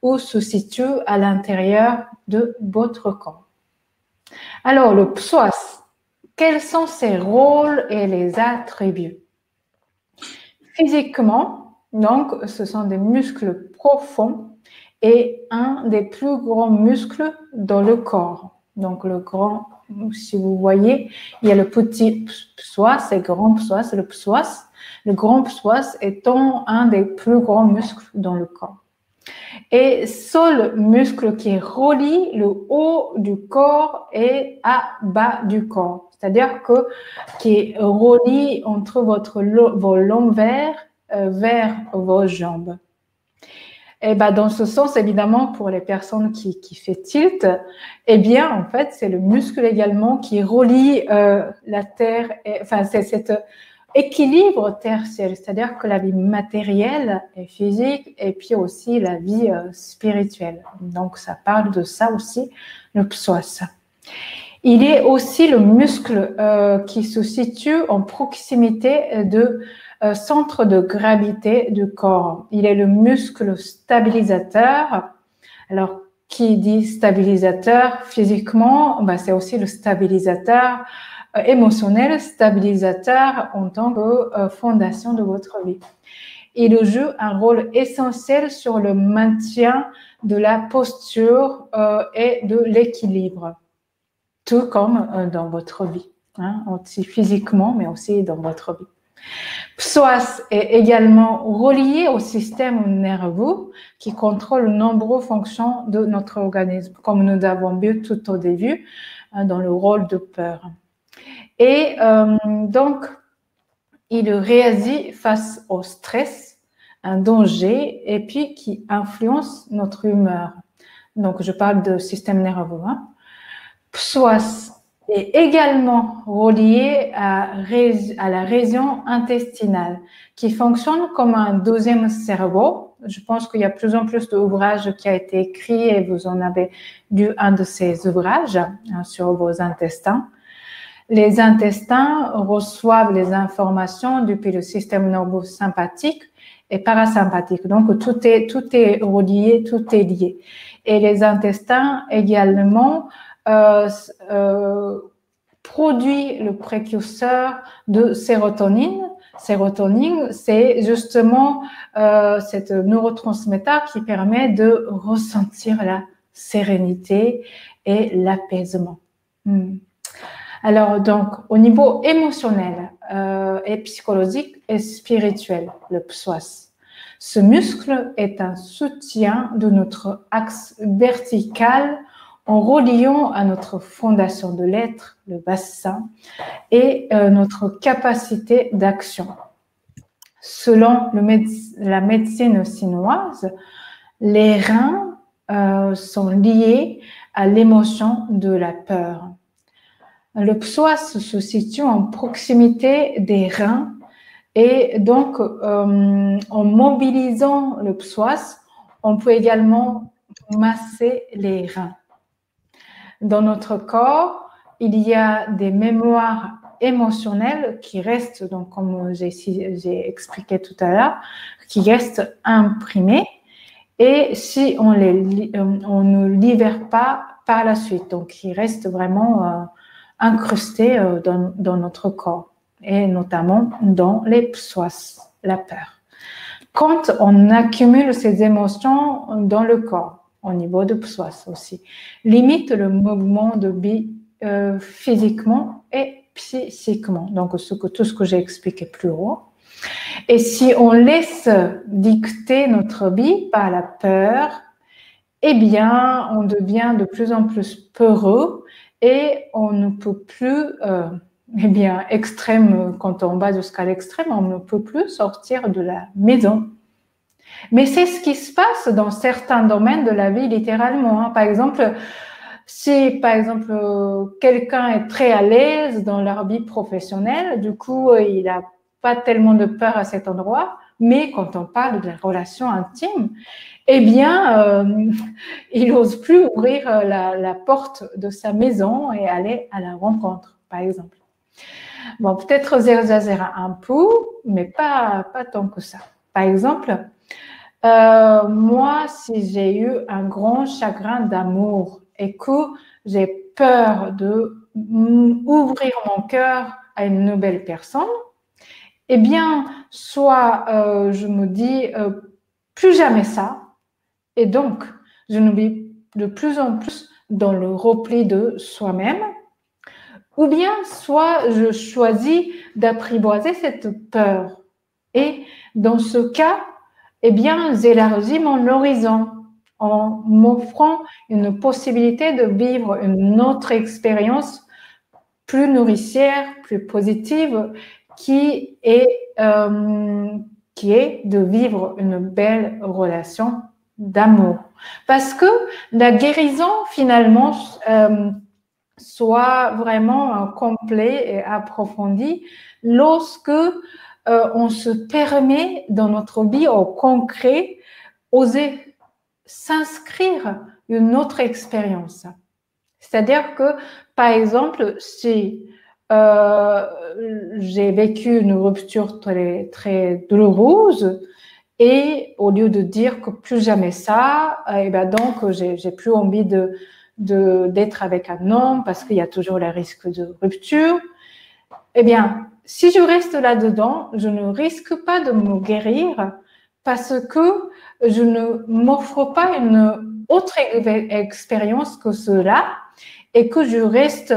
où se situe à l'intérieur de votre corps. Alors, le psoas, quels sont ses rôles et les attributs? Physiquement, donc, ce sont des muscles profonds et un des plus grands muscles dans le corps. Donc, le grand, si vous voyez, il y a le petit psoas et le grand psoas, le psoas. Le grand psoas étant un des plus grands muscles dans le corps. Et seul muscle qui relie le haut du corps et à bas du corps. C'est-à-dire que qui relie entre votre, vos lombaires vers vos jambes. Et ben, dans ce sens, évidemment, pour les personnes qui, qui fait tilt, eh bien, en fait, c'est le muscle également qui relie euh, la terre, enfin, c'est cet équilibre tertiaire, c'est-à-dire que la vie matérielle et physique, et puis aussi la vie euh, spirituelle. Donc, ça parle de ça aussi, le psoas. Il est aussi le muscle qui se situe en proximité de euh, centre de gravité du corps. Il est le muscle stabilisateur. Alors, qui dit stabilisateur physiquement, ben, c'est aussi le stabilisateur euh, émotionnel, stabilisateur en tant que euh, fondation de votre vie. Il joue un rôle essentiel sur le maintien de la posture et de l'équilibre, tout comme dans votre vie, hein, aussi physiquement, mais aussi dans votre vie. Psoas est également relié au système nerveux qui contrôle nombreuses fonctions de notre organisme, comme nous avons vu tout au début hein, dans le rôle de peur. Et euh, donc, il réagit face au stress, un danger, et puis qui influence notre humeur. Donc, je parle de système nerveux. Hein. Psoas est également relié à, la région intestinale qui fonctionne comme un deuxième cerveau. Je pense qu'il y a plus en plus d'ouvrages qui a été écrit et vous en avez lu un de ces ouvrages hein, sur vos intestins. Les intestins reçoivent les informations depuis le système nerveux sympathique et parasympathique. Donc, tout est, tout est relié, tout est lié. Et les intestins également produit le précurseur de sérotonine. Sérotonine, c'est justement euh, cette neurotransmetteur qui permet de ressentir la sérénité et l'apaisement. Hmm. Alors, donc, au niveau émotionnel euh, et psychologique et spirituel, le psoas. Ce muscle est un soutien de notre axe vertical en reliant à notre fondation de l'être, le bassin, et euh, notre capacité d'action. Selon la médecine chinoise, les reins euh, sont liés à l'émotion de la peur. Le psoas se situe en proximité des reins et donc euh, en mobilisant le psoas, on peut également masser les reins. Dans notre corps, il y a des mémoires émotionnelles qui restent, donc comme j'ai expliqué tout à l'heure, qui restent imprimées. Et si on, les, on ne libère pas par la suite, donc ils restent vraiment euh, incrustés euh, dans, dans, notre corps et notamment dans les psoas, la peur. Quand on accumule ces émotions dans le corps, au niveau de psoas aussi, limite le mouvement de vie euh, physiquement et psychiquement. Donc, tout ce que j'ai expliqué plus haut. Et si on laisse dicter notre vie par la peur, eh bien, on devient de plus en plus peureux et on ne peut plus, euh, eh bien, extrême, quand on va jusqu'à l'extrême, on ne peut plus sortir de la maison. Mais c'est ce qui se passe dans certains domaines de la vie, littéralement. Hein. Par exemple, si, par exemple, quelqu'un est très à l'aise dans leur vie professionnelle, du coup, il n'a pas tellement de peur à cet endroit, mais quand on parle de relations intimes, eh bien, euh, il n'ose plus ouvrir euh, la, porte de sa maison et aller à la rencontre, par exemple. Bon, peut-être j'exagère un peu, mais pas, pas tant que ça. Par exemple, euh, moi, si j'ai eu un grand chagrin d'amour et que j'ai peur de ouvrir mon cœur à une nouvelle personne, eh bien, soit je me dis plus jamais ça, et donc, je mets de plus en plus dans le repli de soi-même, ou bien soit je choisis d'apprivoiser cette peur. Et dans ce cas, eh bien, j'élargis mon horizon en m'offrant une possibilité de vivre une autre expérience plus nourricière, plus positive, qui est, euh, qui est de vivre une belle relation d'amour. Parce que la guérison, finalement, euh, soit vraiment euh, complet et approfondi lorsque euh, on se permet dans notre vie au concret oser s'inscrire une autre expérience. C'est-à-dire que, par exemple, si j'ai vécu une rupture très, très douloureuse, et au lieu de dire que plus jamais ça, et eh ben donc j'ai plus envie de d'être avec un homme parce qu'il y a toujours le risque de rupture. Eh bien, si je reste là-dedans, je ne risque pas de me guérir parce que je ne m'offre pas une autre expérience que cela et que je reste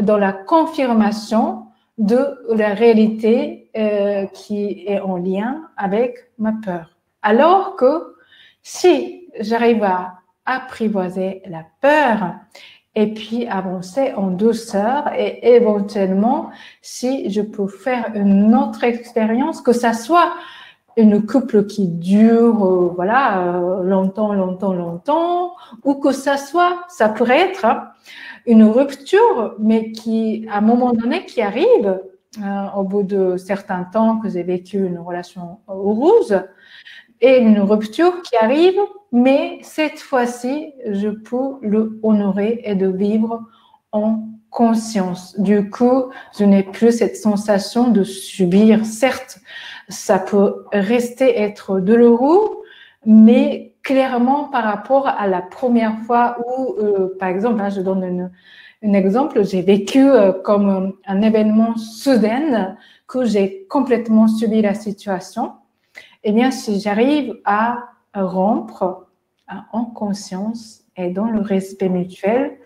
dans la confirmation de la réalité euh, qui est en lien avec ma peur. Alors que si j'arrive à apprivoiser la peur et puis avancer en douceur et éventuellement si je peux faire une autre expérience, que ça soit une couple qui dure euh, voilà euh, longtemps, longtemps, longtemps, ou que ça soit, ça pourrait être une rupture, mais qui, à un moment donné, qui arrive euh, au bout de certains temps que j'ai vécu une relation heureuse, et une rupture qui arrive, mais cette fois-ci, je peux le honorer et de vivre en conscience. Du coup, je n'ai plus cette sensation de subir. Certes, ça peut rester être douloureux, mais clairement par rapport à la première fois où, euh, par exemple, hein, je donne un exemple, j'ai vécu euh, comme un événement soudain que j'ai complètement subi la situation. Eh bien, si j'arrive à rompre en conscience et dans le respect mutuel,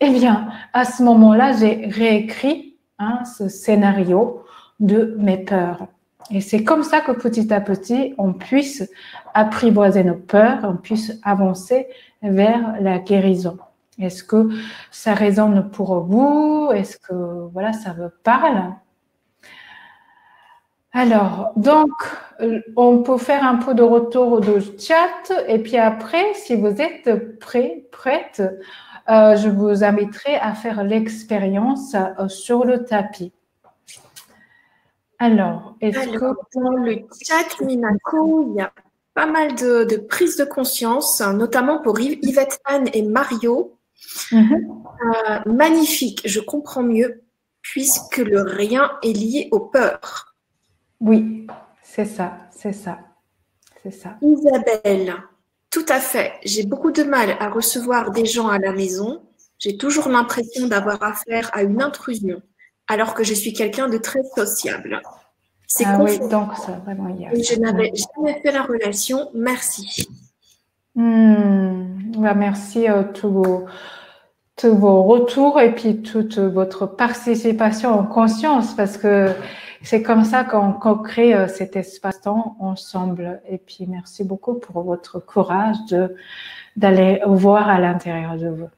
eh bien, à ce moment-là, j'ai réécrit hein, ce scénario de mes peurs. Et c'est comme ça que petit à petit, on puisse apprivoiser nos peurs, on puisse avancer vers la guérison. Est-ce que ça résonne pour vous? Est-ce que voilà, ça vous parle? Alors, donc, on peut faire un peu de retour de chat et puis après, si vous êtes prêts, prête, euh, je vous inviterai à faire l'expérience euh, sur le tapis. Alors, est-ce que dans le chat, Minako, il y a pas mal de, de prise de conscience, notamment pour Yvette Anne et Mario. Mhm. Euh, magnifique, je comprends mieux, puisque le rien est lié aux peurs. Oui, c'est ça, c'est ça, c'est ça. Isabelle, tout à fait. J'ai beaucoup de mal à recevoir des gens à la maison. J'ai toujours l'impression d'avoir affaire à une intrusion, alors que je suis quelqu'un de très sociable. C'est ah oui, donc ça, vraiment, Je n'avais jamais fait la relation. Merci. Bah, merci à euh, tous vos, tous vos retours et puis toute votre participation en conscience parce que c'est comme ça qu'on crée euh, cet espace-temps ensemble. Et puis merci beaucoup pour votre courage d'aller voir à l'intérieur de vous.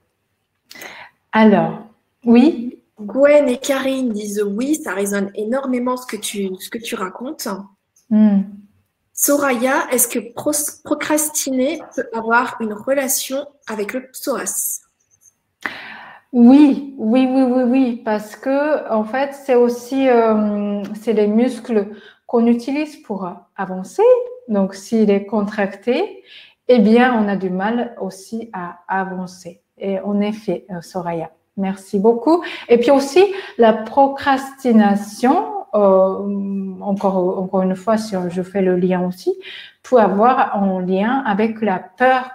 Alors, oui, Gwen et Karine disent oui, ça résonne énormément ce que tu, ce que tu racontes. Hmm. Soraya, est-ce que procrastiner peut avoir une relation avec le psoas? Oui, oui, oui, oui, oui, parce que en fait, c'est aussi euh, c'est les muscles qu'on utilise pour avancer. Donc, s'il est contracté, eh bien, on a du mal aussi à avancer. Et en effet, euh, Soraya. Merci beaucoup. Et puis aussi, la procrastination, euh, encore, encore une fois, si je fais le lien aussi, peut avoir un lien avec la peur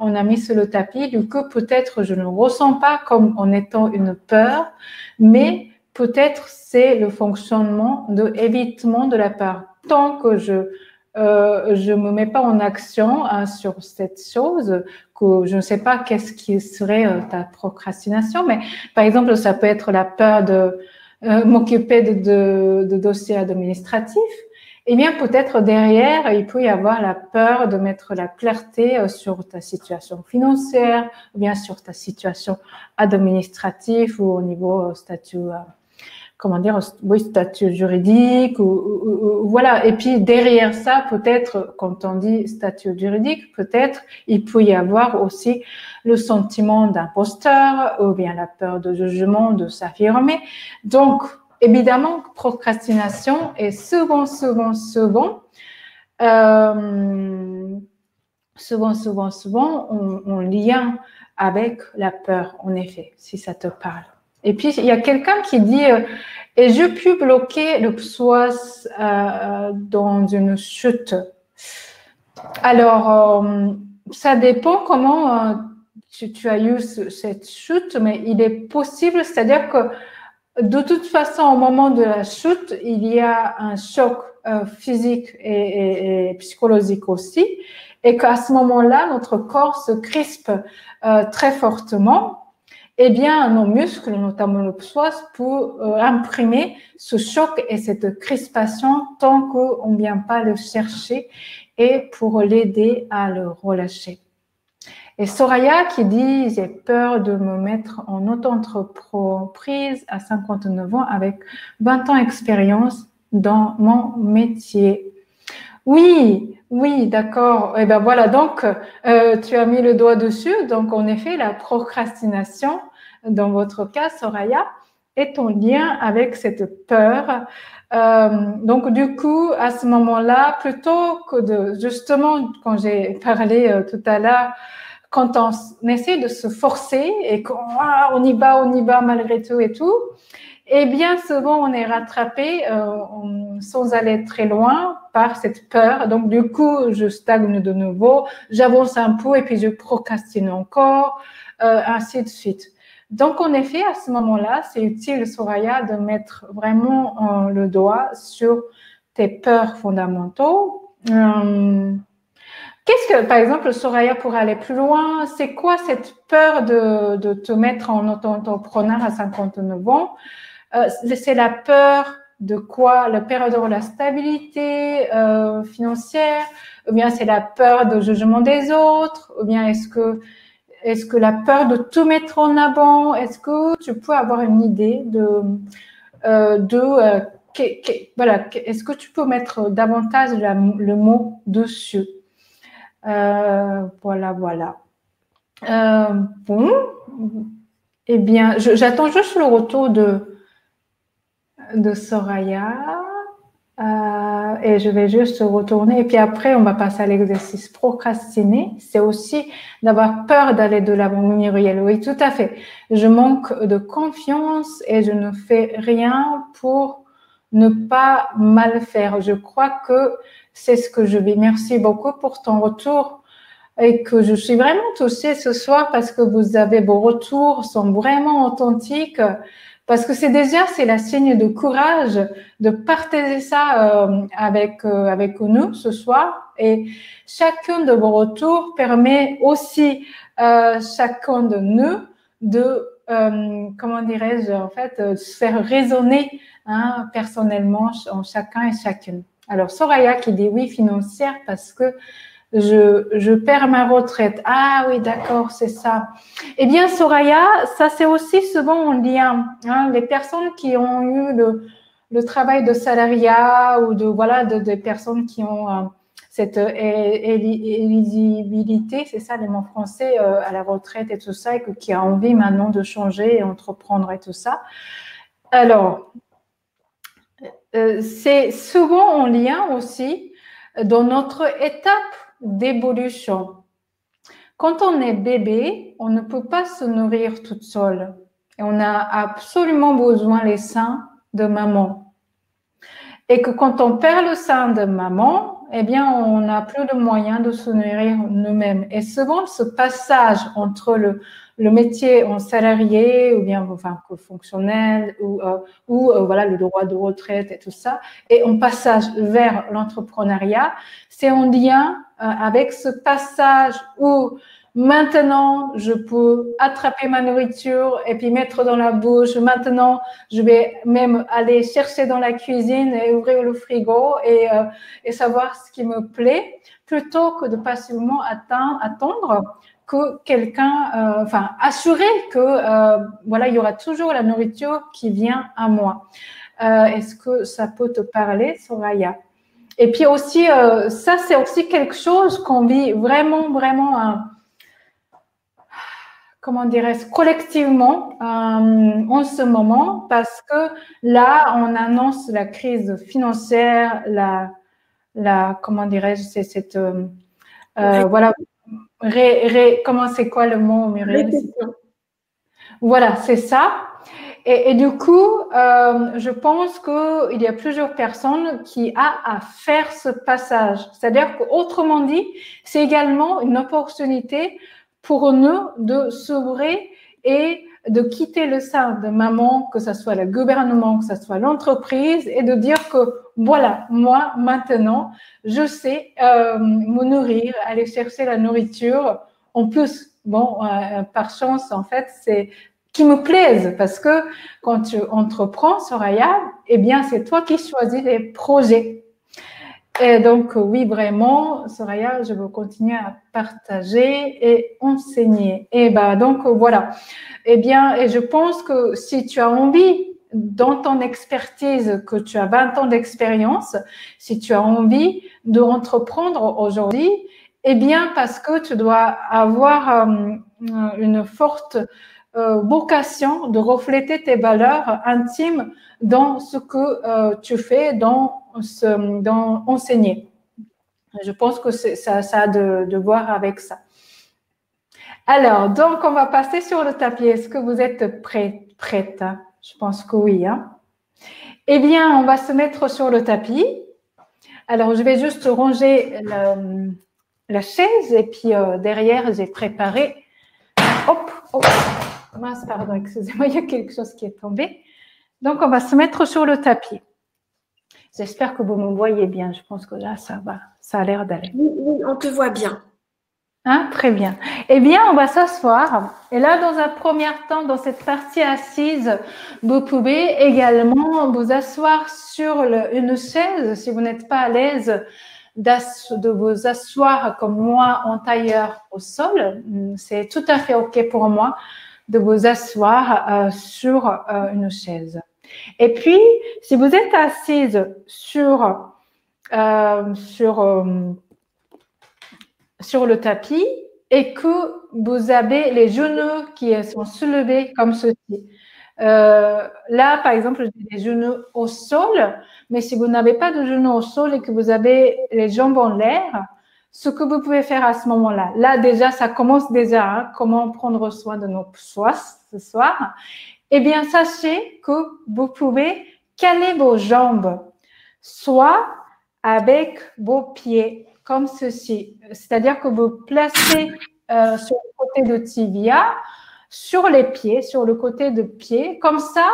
qu'on a mis sur le tapis. Du coup, peut-être je ne ressens pas comme en étant une peur, mais peut-être c'est le fonctionnement de évitement de la peur. Tant que je euh, je me mets pas en action hein, sur cette chose, que je ne sais pas qu'est-ce qui serait euh, ta procrastination, mais par exemple, ça peut être la peur de euh, m'occuper de, de, dossiers administratifs. Eh bien, peut-être derrière, il peut y avoir la peur de mettre la clarté euh, sur ta situation financière, ou bien sur ta situation administrative ou au niveau statut comment dire, oui, statut juridique, ou, voilà. Et puis derrière ça, peut-être, quand on dit statut juridique, peut-être il peut y avoir aussi le sentiment d'imposteur ou bien la peur de jugement, de s'affirmer. Donc, évidemment, procrastination est souvent, souvent, souvent, euh, souvent, souvent, souvent, en lien avec la peur, en effet, si ça te parle. Et puis, il y a quelqu'un qui dit euh, Et je pu bloquer le psoas euh, dans une chute Alors, euh, ça dépend comment tu, as eu cette chute, mais il est possible, c'est-à-dire que de toute façon, au moment de la chute, il y a un choc physique et, psychologique aussi, et qu'à ce moment-là, notre corps se crispe très fortement eh bien, nos muscles, notamment le psoas, peuvent euh, imprimer ce choc et cette crispation tant qu'on ne vient pas le chercher et pour l'aider à le relâcher. Et Soraya qui dit, j'ai peur de me mettre en auto-entreprise à 59 ans avec 20 ans d'expérience dans mon métier. Oui, oui, d'accord. Et eh ben voilà, donc euh, tu as mis le doigt dessus. Donc en effet, la procrastination, dans votre cas, Soraya, est en lien avec cette peur. Euh, donc du coup, à ce moment-là, plutôt que de justement, quand j'ai parlé euh, tout à l'heure, quand on, essaie de se forcer et qu'on ah, on y va, on y va malgré tout et tout, eh bien souvent on est rattrapé euh, sans aller très loin par cette peur. Donc du coup, je stagne de nouveau, j'avance un peu et puis je procrastine encore, euh, ainsi de suite. Donc, en effet, à ce moment-là, c'est utile, Soraya, de mettre vraiment euh, le doigt sur tes peurs fondamentaux. Qu'est-ce que, par exemple, Soraya, pour aller plus loin, c'est quoi cette peur de, de te mettre en auto-entrepreneur à 59 ans? Euh, C'est la peur de quoi? La peur de la stabilité euh, financière? Ou bien c'est la peur du jugement des autres? Ou bien est-ce que la peur de tout mettre en avant, est-ce que tu peux avoir une idée de, euh, de voilà, est-ce que tu peux mettre davantage le mot dessus? Voilà, voilà. bon, eh bien, j'attends juste le retour de, de Soraya. Euh, et je vais juste retourner. Et puis après, on va passer à l'exercice procrastiner. C'est aussi d'avoir peur d'aller de l'avant. Muriel, oui, tout à fait. Je manque de confiance et je ne fais rien pour ne pas mal faire. Je crois que c'est ce que je vis. Merci beaucoup pour ton retour et que je suis vraiment touchée ce soir parce que vous avez vos retours sont vraiment authentiques parce que c'est déjà c'est la signe de courage de partager ça euh, avec euh, avec nous ce soir et chacun de vos retours permet aussi euh, chacun de nous de euh, comment dirais-je en fait se faire résonner hein, personnellement en chacun et chacune. Alors Soraya qui dit oui financière parce que je, je perds ma retraite. Ah oui, d'accord, c'est ça. Eh bien, Soraya, ça c'est aussi souvent en lien. Hein, les personnes qui ont eu le, le, travail de salariat ou de voilà de, personnes qui ont euh, cette éligibilité, c'est ça les mots français, euh, à la retraite et tout ça, et qui a envie maintenant de changer et entreprendre et tout ça. Alors, euh, c'est souvent en lien aussi dans notre étape d'évolution. Quand on est bébé, on ne peut pas se nourrir toute seule et on a absolument besoin les seins de maman. Et que quand on perd le sein de maman, eh bien, on n'a plus de moyens de se nourrir nous-mêmes. Et souvent, ce passage entre le, le métier en salarié ou bien enfin fonctionnel ou, euh, ou euh, voilà le droit de retraite et tout ça et en passage vers l'entrepreneuriat c'est en lien euh, avec ce passage où maintenant je peux attraper ma nourriture et puis mettre dans la bouche maintenant je vais même aller chercher dans la cuisine et ouvrir le frigo et, et savoir ce qui me plaît plutôt que de passivement attendre, que quelqu'un, euh, enfin, assurer que euh, voilà, il y aura toujours la nourriture qui vient à moi. Euh, est-ce que ça peut te parler, Soraya? Et puis aussi, ça, c'est aussi quelque chose qu'on vit vraiment, vraiment, comment dirais-je, collectivement en ce moment, parce que là, on annonce la crise financière, la, la comment dirais-je, c'est cette voilà, comment c'est quoi le mot, Muriel Voilà, c'est ça. Et, du coup, euh, je pense qu'il y a plusieurs personnes qui a à faire ce passage. C'est-à-dire qu'autrement dit, c'est également une opportunité pour nous de s'ouvrir et de quitter le sein de maman, que ce soit le gouvernement, que ce soit l'entreprise, et de dire que voilà, moi maintenant, je sais euh, me nourrir, aller chercher la nourriture. En plus, bon, euh, par chance, en fait, c'est qui me plaise parce que quand tu entreprends, Soraya, eh bien, c'est toi qui choisis les projets. Et donc, oui, vraiment, Soraya, je veux continuer à partager et enseigner. Et ben, donc, voilà. Eh bien, et je pense que si tu as envie, dans ton expertise, que tu as 20 ans d'expérience, si tu as envie de entreprendre aujourd'hui, eh bien, parce que tu dois avoir euh, une forte euh, vocation de refléter tes valeurs intimes dans ce que euh, tu fais, dans, enseigner. Je pense que ça, ça a de, voir avec ça. Alors, donc, on va passer sur le tapis. Est-ce que vous êtes prêts, prête? Je pense que oui. Hein? Eh bien, on va se mettre sur le tapis. Alors, je vais juste ranger la, chaise et puis euh, derrière, j'ai préparé. Hop, hop. Mince, pardon, excusez-moi, il y a quelque chose qui est tombé. Donc, on va se mettre sur le tapis. J'espère que vous me voyez bien. Je pense que là, ça va. Ça a l'air d'aller. Oui, on te voit bien. Hein, très bien. Eh bien, on va s'asseoir. Et là, dans un premier temps, dans cette partie assise, vous pouvez également vous asseoir sur une chaise si vous n'êtes pas à l'aise de vous asseoir comme moi en tailleur au sol. C'est tout à fait OK pour moi de vous asseoir euh, sur euh, une chaise. Et puis, si vous êtes assise sur, euh, sur, sur le tapis et que vous avez les genoux qui sont soulevés comme ceci, là, par exemple, j'ai les genoux au sol, mais si vous n'avez pas de genoux au sol et que vous avez les jambes en l'air, ce que vous pouvez faire à ce moment-là, là déjà, ça commence déjà, hein, comment prendre soin de nos soins ce soir. Eh bien, sachez que vous pouvez caler vos jambes, soit avec vos pieds, comme ceci. C'est-à-dire que vous placez euh, sur le côté de tibia, sur les pieds, sur le côté de pied. Comme ça,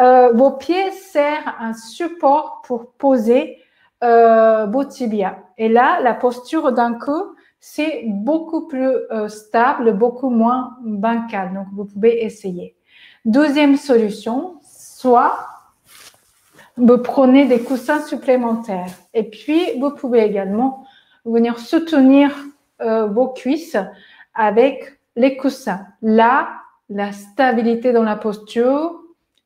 euh, vos pieds servent un support pour poser euh, vos tibias. Et là, la posture d'un coup, c'est beaucoup plus euh, stable, beaucoup moins bancal. Donc, vous pouvez essayer. Deuxième solution, soit vous prenez des coussins supplémentaires. Et puis, vous pouvez également venir soutenir vos cuisses avec les coussins. Là, la stabilité dans la posture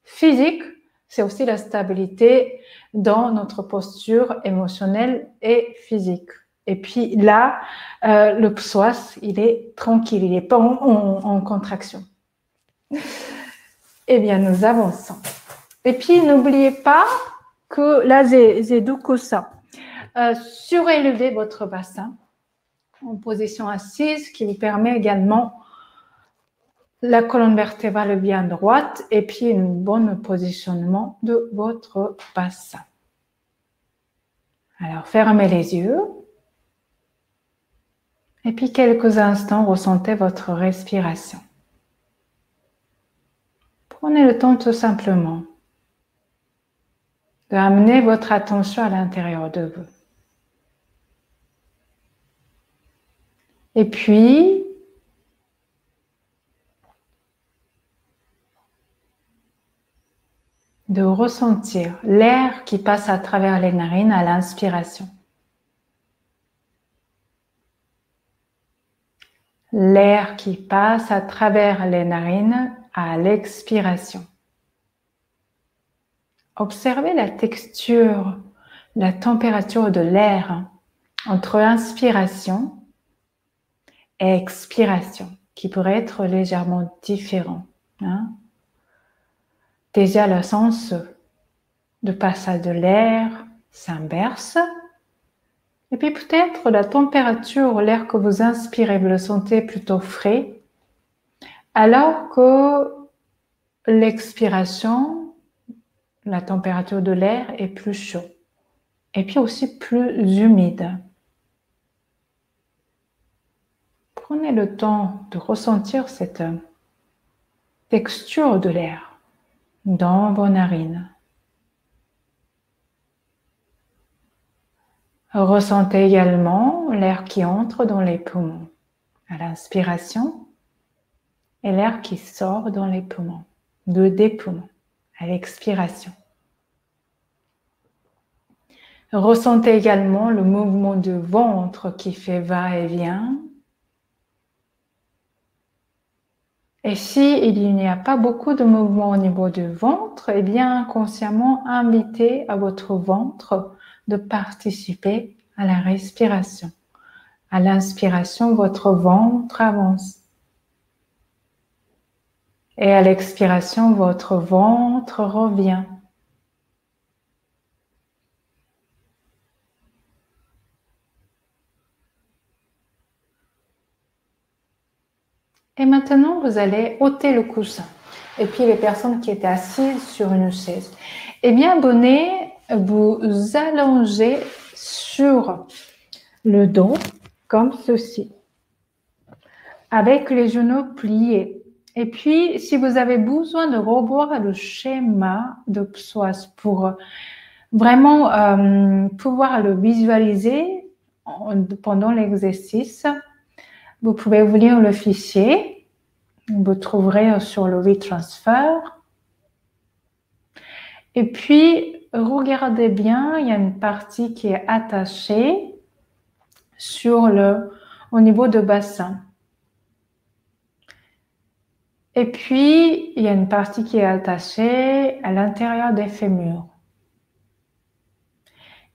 physique, c'est aussi la stabilité dans notre posture émotionnelle et physique. Et puis là, euh, le psoas, il est tranquille, il n'est pas en, contraction. Eh bien, nous avançons. Et puis, n'oubliez pas que là, j'ai deux. Euh, surélevez votre bassin en position assise qui vous permet également la colonne vertébrale bien droite et puis un bon positionnement de votre bassin. Alors fermez les yeux et puis quelques instants ressentez votre respiration. Prenez le temps tout simplement de amener votre attention à l'intérieur de vous. Et puis, de ressentir l'air qui passe à travers les narines à l'inspiration. L'air qui passe à travers les narines à l'expiration. Observez la texture, la température de l'air entre inspiration et expiration qui pourrait être légèrement différent. Hein. Déjà, le sens de passage de l'air s'inverse. Et puis peut-être la température, l'air que vous inspirez, vous le sentez plutôt frais, alors que l'expiration, la température de l'air est plus chaud. Et puis aussi plus humide. Prenez le temps de ressentir cette texture de l'air dans vos narines. Ressentez également l'air qui entre dans les poumons à l'inspiration et l'air qui sort dans les poumons, de des poumons à l'expiration. Ressentez également le mouvement du ventre qui fait va-et-vient Et si il n'y a pas beaucoup de mouvement au niveau du ventre, eh bien, consciemment invitez à votre ventre de participer à la respiration. À l'inspiration, votre ventre avance. Et à l'expiration, votre ventre revient. Et maintenant, vous allez ôter le coussin. Et puis les personnes qui étaient assises sur une chaise. Eh bien, bonnet, vous allongez sur le dos comme ceci, avec les genoux pliés. Et puis, si vous avez besoin de revoir le schéma de psoas pour vraiment euh, pouvoir le visualiser pendant l'exercice, vous pouvez ouvrir le fichier. Vous trouverez sur le WeTransfer. Et puis, regardez bien, il y a une partie qui est attachée sur le, au niveau de bassin. Et puis, il y a une partie qui est attachée à l'intérieur des fémurs.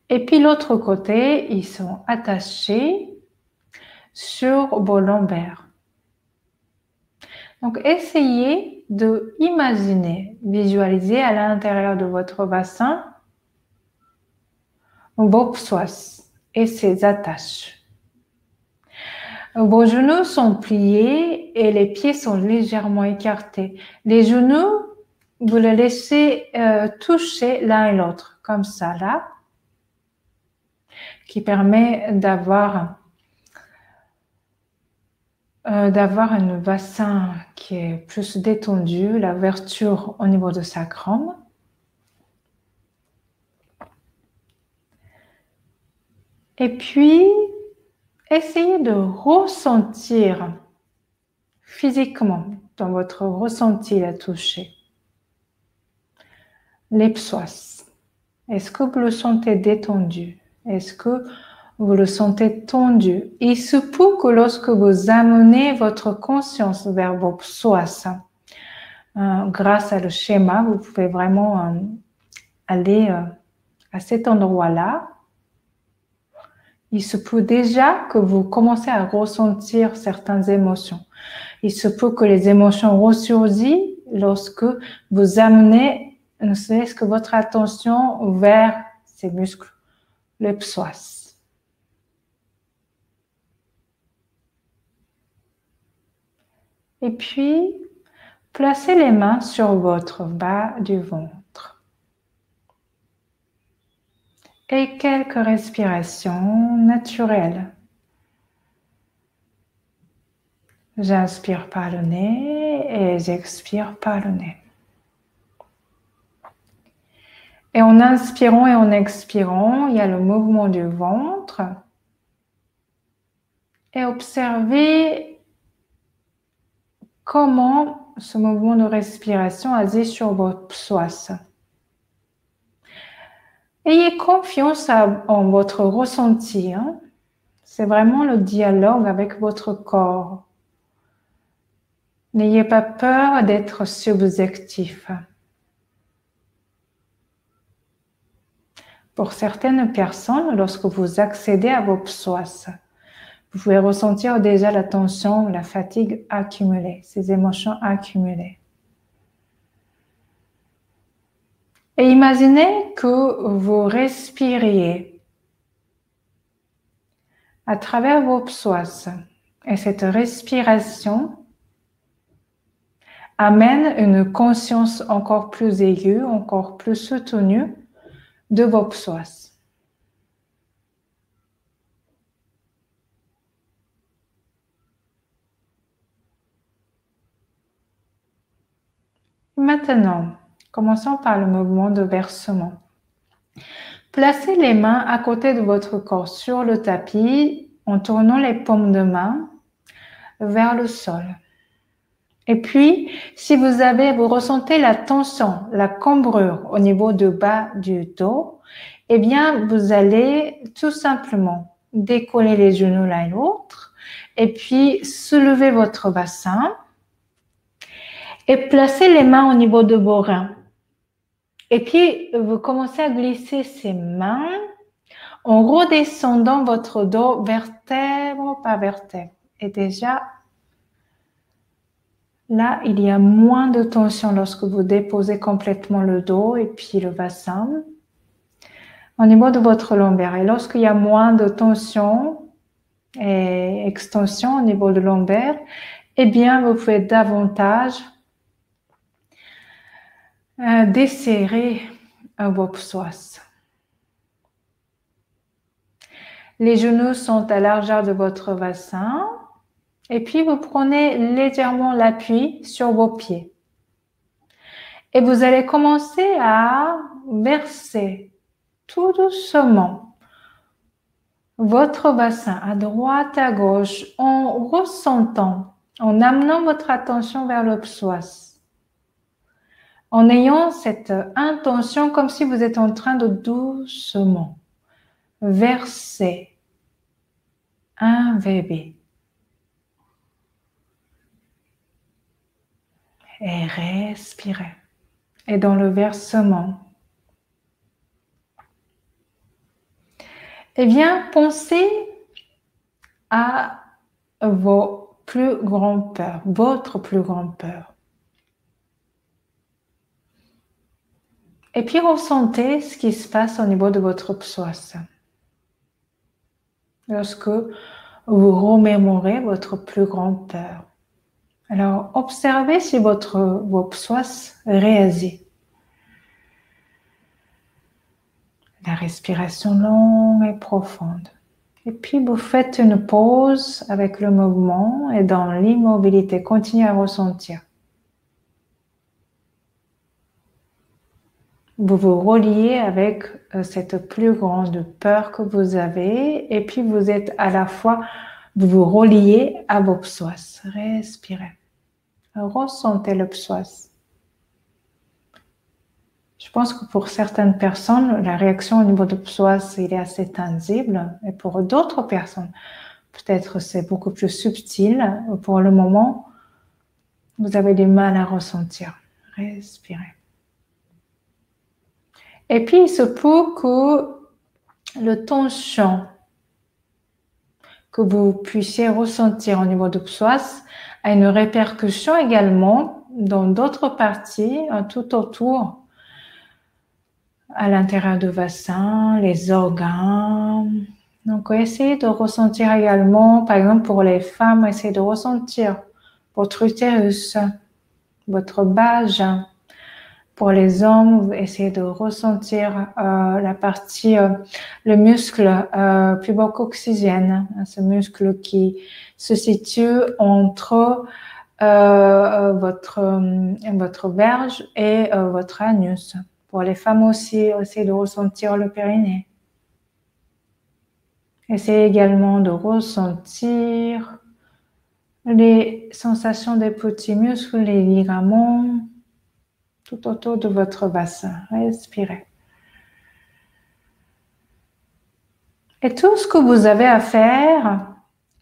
Et puis l'autre côté, ils sont attachés sur vos lombaires. Donc, essayez de imaginer, visualiser à l'intérieur de votre bassin vos psoas et ses attaches. Vos genoux sont pliés et les pieds sont légèrement écartés. Les genoux, vous les laissez euh, toucher l'un et l'autre, comme ça, là, qui permet d'avoir euh, d'avoir un bassin qui est plus détendu, l'ouverture au niveau de sacrum. Et puis, essayez de ressentir physiquement dans votre ressenti la toucher. Les psoas. Est-ce que vous le sentez détendu? Est-ce que vous le sentez tendu? Il se peut que lorsque vous amenez votre conscience vers vos psoas, euh, grâce à le schéma, vous pouvez vraiment euh, aller euh, à cet endroit-là il se peut déjà que vous commencez à ressentir certaines émotions. Il se peut que les émotions ressurgissent lorsque vous amenez, ne serait-ce que votre attention vers ces muscles, le psoas. Et puis, placez les mains sur votre bas du ventre. et quelques respirations naturelles. J'inspire par le nez et j'expire par le nez. Et en inspirant et en expirant, il y a le mouvement du ventre. Et observez comment ce mouvement de respiration agit sur votre psoas. Ayez confiance en votre ressenti. Hein. C'est vraiment le dialogue avec votre corps. N'ayez pas peur d'être subjectif. Pour certaines personnes, lorsque vous accédez à vos psoas, vous pouvez ressentir déjà la tension, la fatigue accumulée, ces émotions accumulées. Et imaginez que vous respiriez à travers vos psoas. Et cette respiration amène une conscience encore plus aiguë, encore plus soutenue de vos psoas. Maintenant, Commençons par le mouvement de versement. Placez les mains à côté de votre corps sur le tapis en tournant les paumes de main vers le sol. Et puis, si vous avez, vous ressentez la tension, la cambrure au niveau du bas du dos, eh bien, vous allez tout simplement décoller les genoux l'un l'autre et puis soulever votre bassin et placer les mains au niveau de vos reins. Et puis, vous commencez à glisser ces mains en redescendant votre dos vertèbre par vertèbre. Et déjà, là, il y a moins de tension lorsque vous déposez complètement le dos et puis le bassin au niveau de votre lombaire. Et lorsqu'il y a moins de tension et extension au niveau de lombaire, eh bien, vous pouvez davantage euh, desserrer vos psoas. Les genoux sont à largeur de votre bassin. Et puis, vous prenez légèrement l'appui sur vos pieds. Et vous allez commencer à verser tout doucement votre bassin à droite, à gauche, en ressentant, en amenant votre attention vers le psoas en ayant cette intention comme si vous êtes en train de doucement verser un bébé. Et respirez. Et dans le versement, eh bien, pensez à vos plus grandes peurs, votre plus grande peur. Et puis ressentez ce qui se passe au niveau de votre psoas. Lorsque vous remémorez votre plus grande peur. Alors, observez si votre, vos psoas réagit. La respiration longue et profonde. Et puis, vous faites une pause avec le mouvement et dans l'immobilité, continuez à ressentir. Vous vous reliez avec euh, cette plus grande peur que vous avez et puis vous êtes à la fois, vous vous reliez à vos psoas. Respirez. Ressentez le psoas. Je pense que pour certaines personnes, la réaction au niveau de psoas, il est assez tangible. Et pour d'autres personnes, peut-être c'est beaucoup plus subtil. Pour le moment, vous avez du mal à ressentir. Respirez. Et puis, il se peut que le tension que vous puissiez ressentir au niveau de psoas a une répercussion également dans d'autres parties tout autour, à l'intérieur du bassin, les organes. Donc, essayez de ressentir également, par exemple pour les femmes, essayez de ressentir votre utérus, votre base, pour les hommes, essayez de ressentir euh, la partie, euh, le muscle euh, pubococcygène, hein, ce muscle qui se situe entre euh, votre votre verge et votre anus. Pour les femmes aussi, essayez de ressentir le périnée. Essayez également de ressentir les sensations des petits muscles, les ligaments, tout autour de votre bassin. Respirez. Et tout ce que vous avez à faire,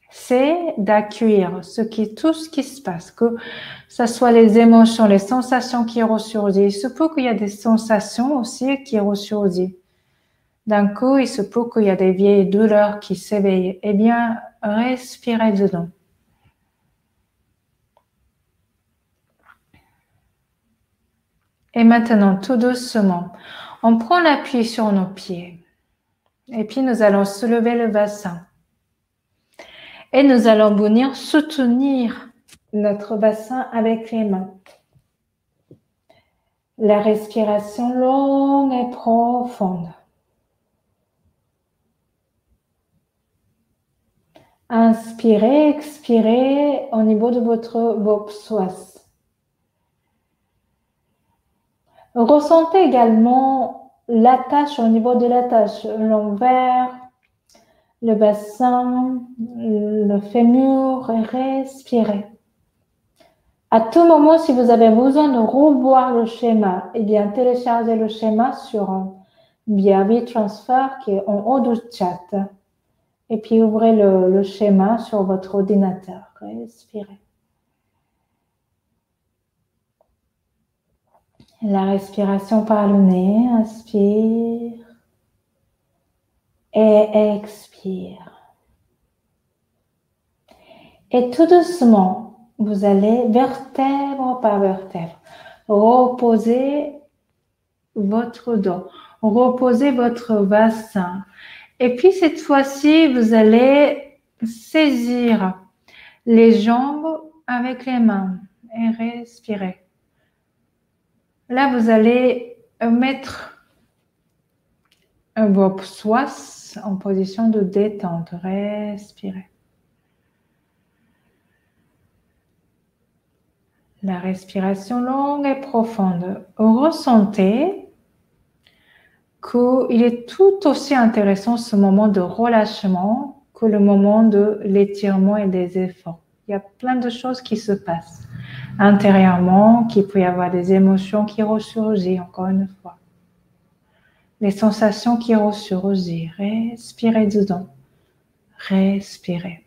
c'est d'accueillir ce qui, tout ce qui se passe, que ce soit les émotions, les sensations qui ressurgissent. Il se peut qu'il y a des sensations aussi qui ressurgissent. D'un coup, il se peut qu'il y a des vieilles douleurs qui s'éveillent. Eh bien, respirez dedans. Et maintenant, tout doucement, on prend l'appui sur nos pieds. Et puis, nous allons soulever le bassin. Et nous allons venir soutenir notre bassin avec les mains. La respiration longue et profonde. Inspirez, expirez au niveau de votre vos Ressentez également l'attache au niveau de l'attache, l'envers, le bassin, le fémur respirez. À tout moment, si vous avez besoin de revoir le schéma, eh bien, téléchargez le schéma sur via transfer qui est en haut du chat. Et puis, ouvrez le schéma sur votre ordinateur. Respirez. La respiration par le nez, inspire et expire. Et tout doucement, vous allez vertèbre par vertèbre reposer votre dos, reposer votre bassin. Et puis cette fois-ci, vous allez saisir les jambes avec les mains et respirer. Là, vous allez mettre vos psoas en position de détente. Respirez. La respiration longue et profonde. Ressentez qu'il est tout aussi intéressant ce moment de relâchement que le moment de l'étirement et des efforts. Il y a plein de choses qui se passent intérieurement, qu'il peut y avoir des émotions qui ressurgissent, encore une fois. Les sensations qui ressurgissent. Respirez dedans. Respirez.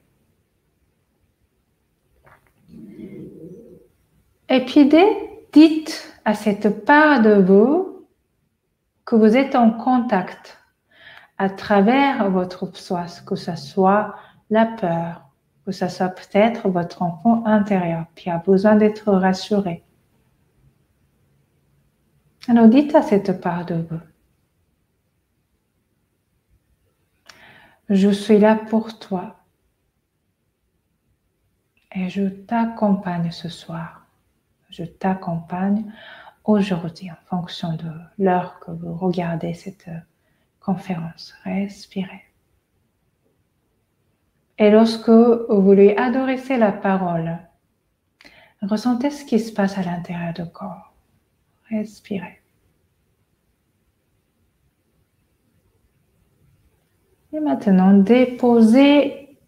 Et puis dites à cette part de vous que vous êtes en contact à travers votre psoas, que ce soit la peur, que ce soit peut-être votre enfant intérieur qui a besoin d'être rassuré. Alors dites à cette part de vous, je suis là pour toi et je t'accompagne ce soir. Je t'accompagne aujourd'hui en fonction de l'heure que vous regardez cette conférence. Respirez. Et lorsque vous lui adressez la parole, ressentez ce qui se passe à l'intérieur du corps. Respirez. Et maintenant, déposez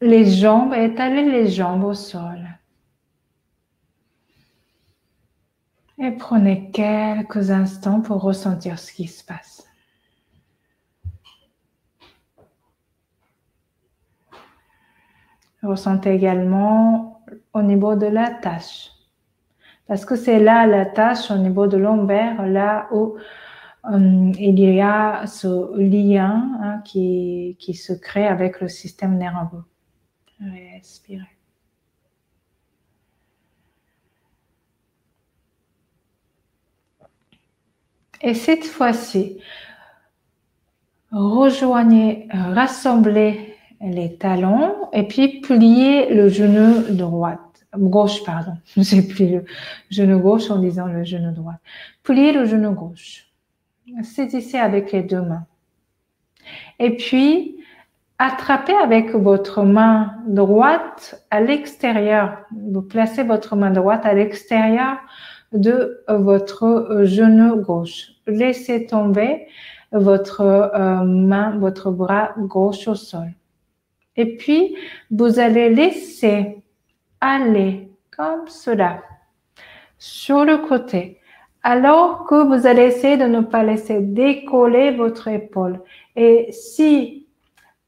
les jambes, étalez les jambes au sol. Et prenez quelques instants pour ressentir ce qui se passe. Ressentez également au niveau de la tâche. Parce que c'est là la tâche au niveau de l'ombre, là où euh, il y a ce lien hein, qui, qui, se crée avec le système nerveux. Respirez. Et cette fois-ci, rejoignez, rassemblez les talons et puis pliez le genou droit, gauche, pardon. J'ai plié le genou gauche en disant le genou droit. Pliez le genou gauche. Saisissez avec les deux mains. Et puis, attrapez avec votre main droite à l'extérieur. Vous placez votre main droite à l'extérieur de votre genou gauche. Laissez tomber votre euh, main, votre bras gauche au sol. Et puis, vous allez laisser aller comme cela sur le côté. Alors que vous allez essayer de ne pas laisser décoller votre épaule. Et si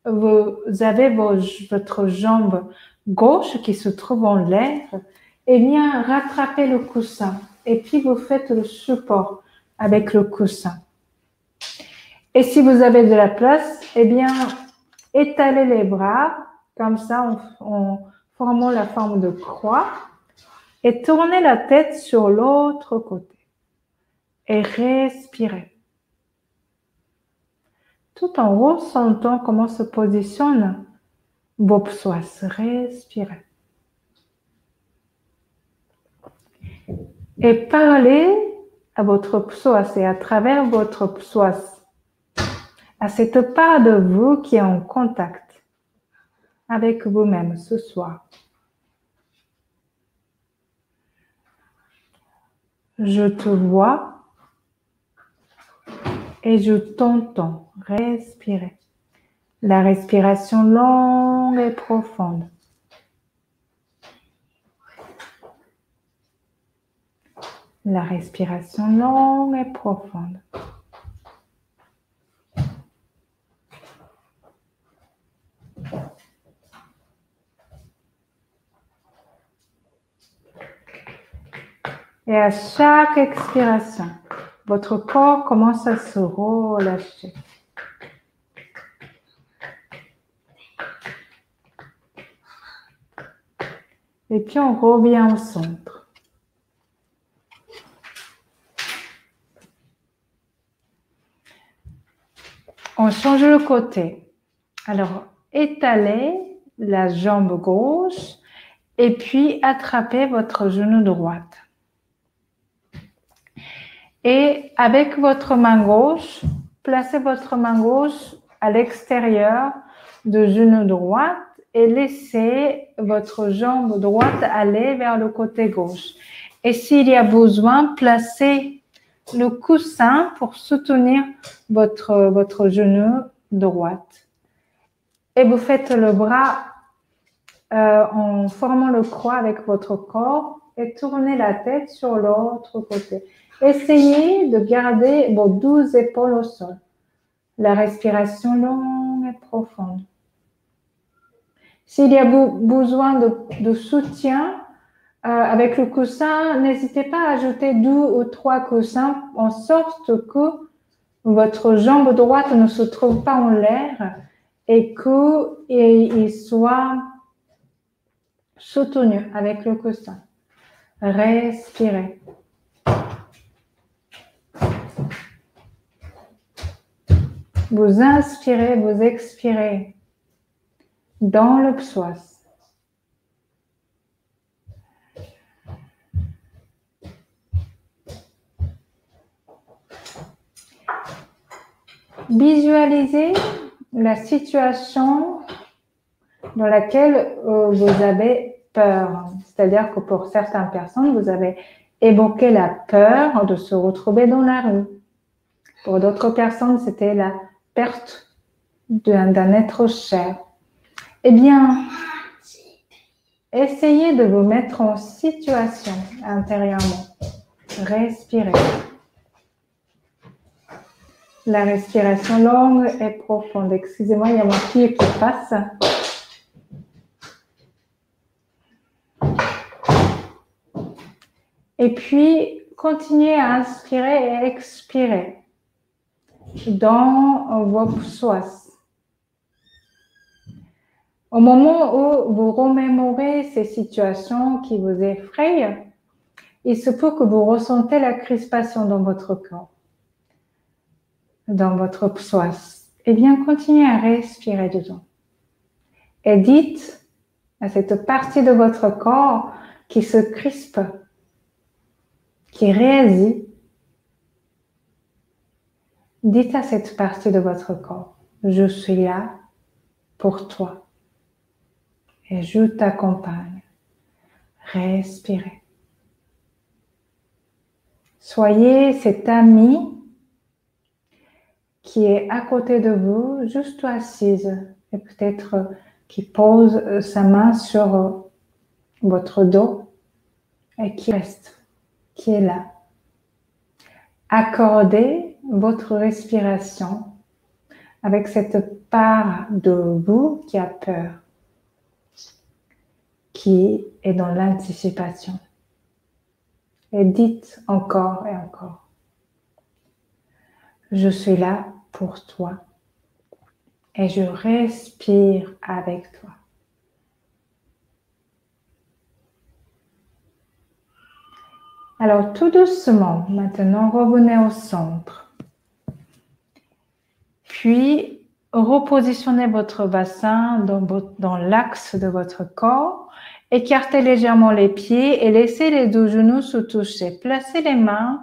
vous avez votre jambe gauche qui se trouve en l'air, eh bien, rattrapez le coussin. Et puis, vous faites le support avec le coussin. Et si vous avez de la place, eh bien, étalez les bras, comme ça, en, formant la forme de croix, et tournez la tête sur l'autre côté. Et respirez. Tout en ressentant comment se positionne vos psoas. Respirez. Et parlez à votre psoas et à travers votre psoas à cette part de vous qui est en contact avec vous-même ce soir. Je te vois et je t'entends respirer. La respiration longue et profonde. La respiration longue et profonde. Et à chaque expiration, votre corps commence à se relâcher. Et puis on revient au centre. On change le côté. Alors, étalez la jambe gauche et puis attrapez votre genou droite. Et avec votre main gauche, placez votre main gauche à l'extérieur de genou droit et laissez votre jambe droite aller vers le côté gauche. Et s'il y a besoin, placez le coussin pour soutenir votre, votre genou droite. Et vous faites le bras euh, en formant le croix avec votre corps et tournez la tête sur l'autre côté. Essayez de garder vos douze épaules au sol. La respiration longue et profonde. S'il y a besoin de, soutien euh, avec le coussin, n'hésitez pas à ajouter deux ou trois coussins en sorte que votre jambe droite ne se trouve pas en l'air et qu'il soit soutenu avec le coussin. Respirez. Vous inspirez, vous expirez dans le psoas. Visualisez la situation dans laquelle euh, vous avez peur. C'est-à-dire que pour certaines personnes, vous avez évoqué la peur de se retrouver dans la rue. Pour d'autres personnes, c'était la perte d'un être cher. Eh bien, essayez de vous mettre en situation intérieurement. Respirez. La respiration longue et profonde. Excusez-moi, il y a mon pied qui passe. Et puis, continuez à inspirer et expirer dans vos psoas. Au moment où vous remémorez ces situations qui vous effrayent, il se peut que vous ressentez la crispation dans votre corps, dans votre psoas. Eh bien, continuez à respirer dedans. Et dites à cette partie de votre corps qui se crispe, qui réagit, dites à cette partie de votre corps, je suis là pour toi et je t'accompagne. Respirez. Soyez cet ami qui est à côté de vous, juste assise, et peut-être qui pose sa main sur votre dos et qui reste qui est là. Accordez votre respiration avec cette part de vous qui a peur, qui est dans l'anticipation. Et dites encore et encore, je suis là pour toi et je respire avec toi. Alors tout doucement, maintenant revenez au centre. Puis repositionnez votre bassin dans, l'axe de votre corps. Écartez légèrement les pieds et laissez les deux genoux se toucher. Placez les mains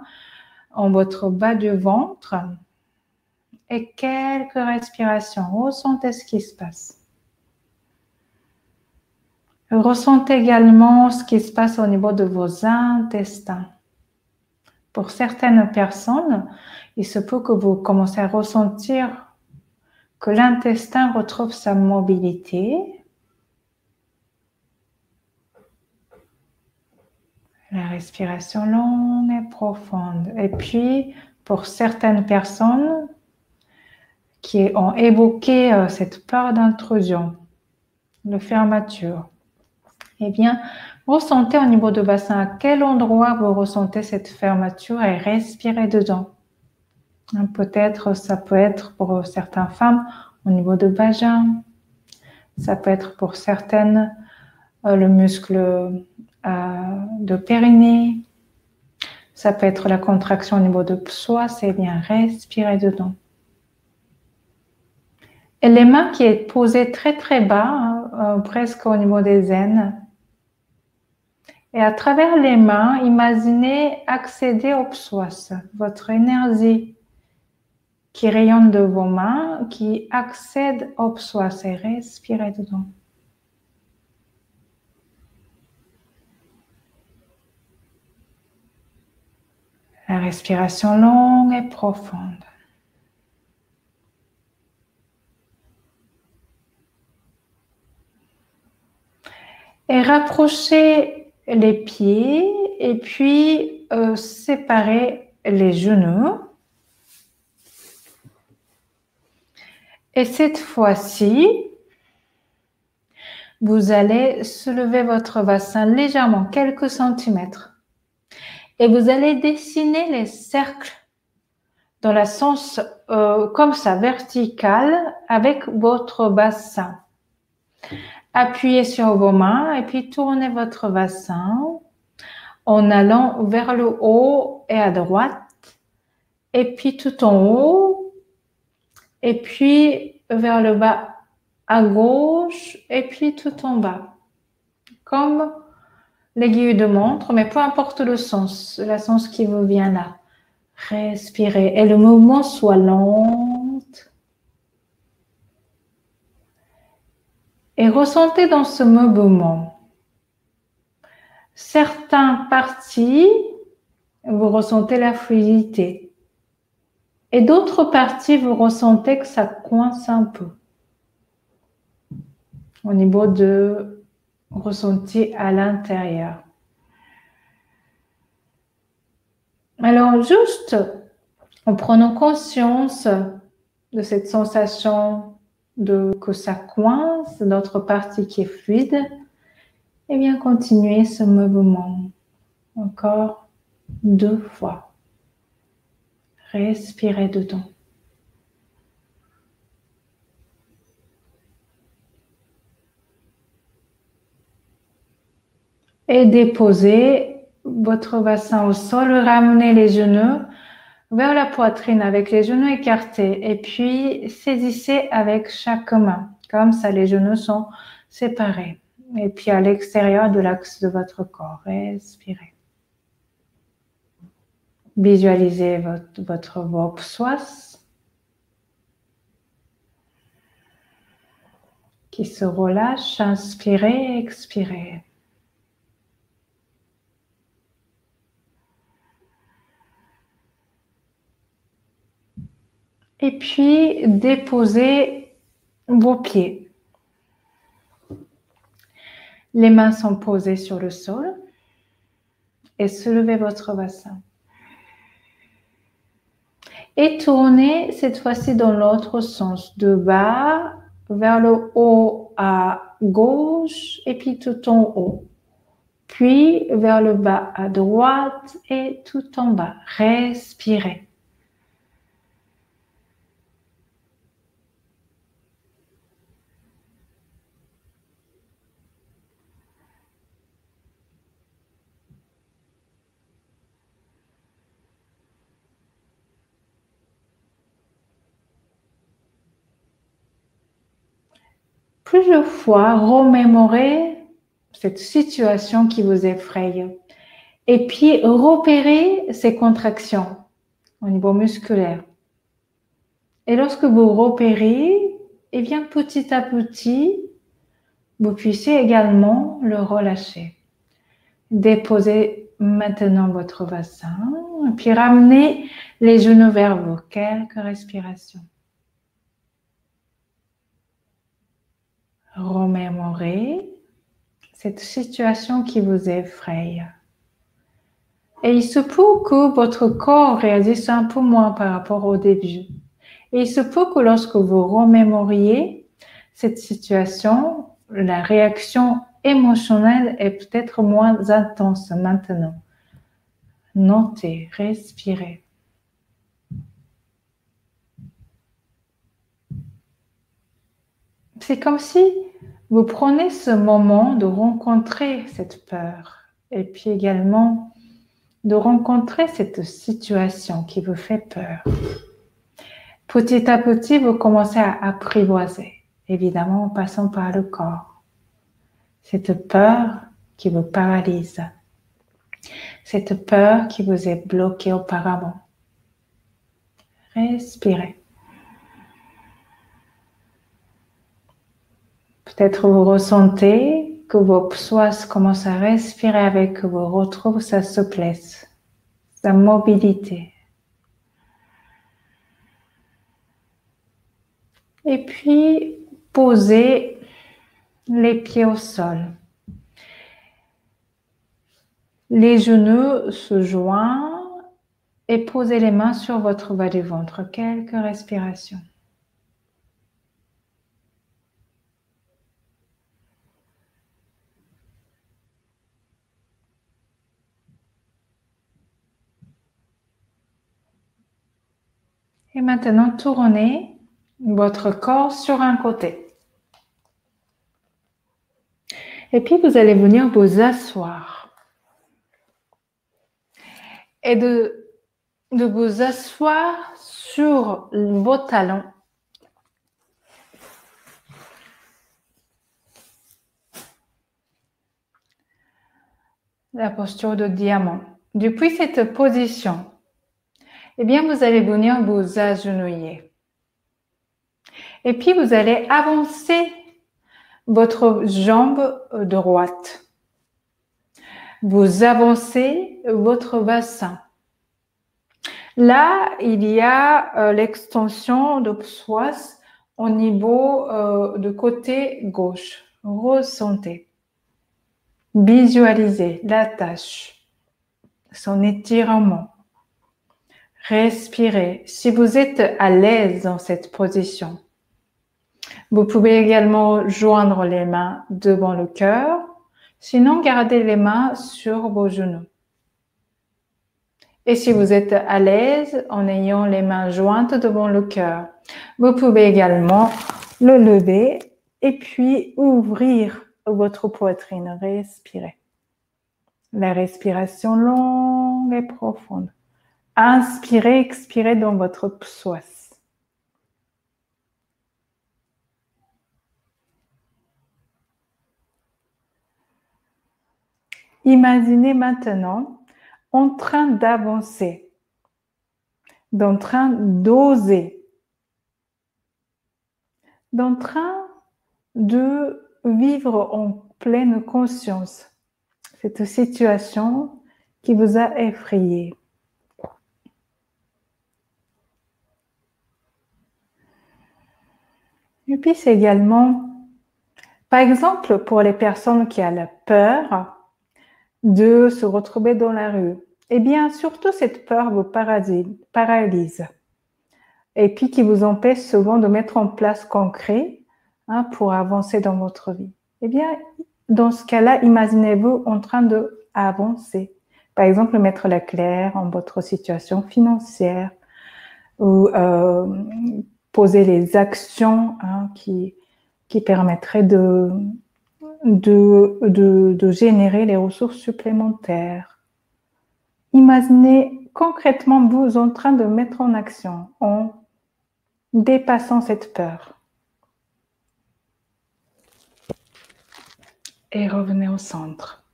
en votre bas du ventre et quelques respirations. Ressentez ce qui se passe. Ressentez également ce qui se passe au niveau de vos intestins. Pour certaines personnes, il se peut que vous commencez à ressentir que l'intestin retrouve sa mobilité. La respiration longue et profonde. Et puis, pour certaines personnes qui ont évoqué euh, cette peur d'intrusion, de fermeture, eh bien, ressentez au niveau du bassin à quel endroit vous ressentez cette fermeture et respirez dedans. Peut-être, ça peut être pour certaines femmes au niveau de vagin. Ça peut être pour certaines euh, le muscle euh, de périnée. Ça peut être la contraction au niveau de psoas. C'est bien, respirez dedans. Et les mains qui est posées très très bas, hein, euh, presque au niveau des aines, et à travers les mains, imaginez accéder au psoas, votre énergie qui rayonne de vos mains, qui accède au psoas et respirez dedans. La respiration longue et profonde. Et rapprochez les pieds et puis euh, les genoux. Et cette fois-ci, vous allez soulever votre bassin légèrement, quelques centimètres. Et vous allez dessiner les cercles dans la sens euh, comme ça, vertical, avec votre bassin. Appuyez sur vos mains et puis tournez votre bassin en allant vers le haut et à droite. Et puis tout en haut, et puis vers le bas à gauche et puis tout en bas. Comme l'aiguille de montre, mais peu importe le sens, le sens qui vous vient là. Respirez et le mouvement soit lent. Et ressentez dans ce mouvement certains parties, vous ressentez la fluidité. Et d'autres parties, vous ressentez que ça coince un peu. Au niveau de ressenti à l'intérieur. Alors, juste en prenant conscience de cette sensation de que ça coince, notre partie qui est fluide, et eh bien continuez ce mouvement encore deux fois. Respirez dedans. Et déposez votre bassin au sol, ramenez les genoux vers la poitrine avec les genoux écartés et puis saisissez avec chaque main. Comme ça, les genoux sont séparés. Et puis à l'extérieur de l'axe de votre corps, respirez. Visualisez votre, votre Vopswas qui se relâche. Inspirez, expirez. Et puis, déposez vos pieds. Les mains sont posées sur le sol et soulevez votre bassin. Et tournez cette fois-ci dans l'autre sens, de bas vers le haut à gauche et puis tout en haut. Puis vers le bas à droite et tout en bas. Respirez. Plusieurs fois remémorer cette situation qui vous effraie et puis repérer ces contractions au niveau musculaire. Et lorsque vous repérez, et eh bien petit à petit, vous puissiez également le relâcher. Déposez maintenant votre bassin puis ramenez les genoux vers vous. Quelques respirations. Remémorer cette situation qui vous effraie. Et il se peut que votre corps réagisse un peu moins par rapport au début. Et il se peut que lorsque vous remémoriez cette situation, la réaction émotionnelle est peut-être moins intense maintenant. Notez, respirez. C'est comme si vous prenez ce moment de rencontrer cette peur et puis également de rencontrer cette situation qui vous fait peur. Petit à petit, vous commencez à apprivoiser, évidemment en passant par le corps. Cette peur qui vous paralyse, cette peur qui vous est bloquée auparavant. Respirez. Peut-être vous ressentez que vos psoas commencent à respirer avec que vous retrouvez sa souplesse, sa mobilité. Et puis, posez les pieds au sol. Les genoux se joignent et posez les mains sur votre bas du ventre. Quelques respirations. Et maintenant, tournez votre corps sur un côté. Et puis, vous allez venir vous asseoir. Et de, de vous asseoir sur vos talons. La posture de diamant. Depuis cette position, eh bien, vous allez venir vous agenouiller. Et puis, vous allez avancer votre jambe droite. Vous avancez votre bassin. Là, il y a euh, l'extension de psoas au niveau euh, de côté gauche. Ressentez. Visualisez la tâche, son étirement. Respirez. Si vous êtes à l'aise dans cette position, vous pouvez également joindre les mains devant le cœur. Sinon, gardez les mains sur vos genoux. Et si vous êtes à l'aise en ayant les mains jointes devant le cœur, vous pouvez également le lever et puis ouvrir votre poitrine. Respirez. La respiration longue et profonde. Inspirez, expirez dans votre psoas. Imaginez maintenant en train d'avancer, d'en train d'oser, d'en train de vivre en pleine conscience cette situation qui vous a effrayé. Et puis c'est également, par exemple, pour les personnes qui ont la peur, de se retrouver dans la rue. Eh bien, surtout cette peur vous paralyse et puis qui vous empêche souvent de mettre en place concret hein, pour avancer dans votre vie. Eh bien, dans ce cas-là, imaginez-vous en train de avancer. Par exemple, mettre la claire en votre situation financière ou euh, poser les actions hein, qui, qui permettraient de, de, de, générer les ressources supplémentaires. Imaginez concrètement vous en train de mettre en action en dépassant cette peur. Et revenez au centre.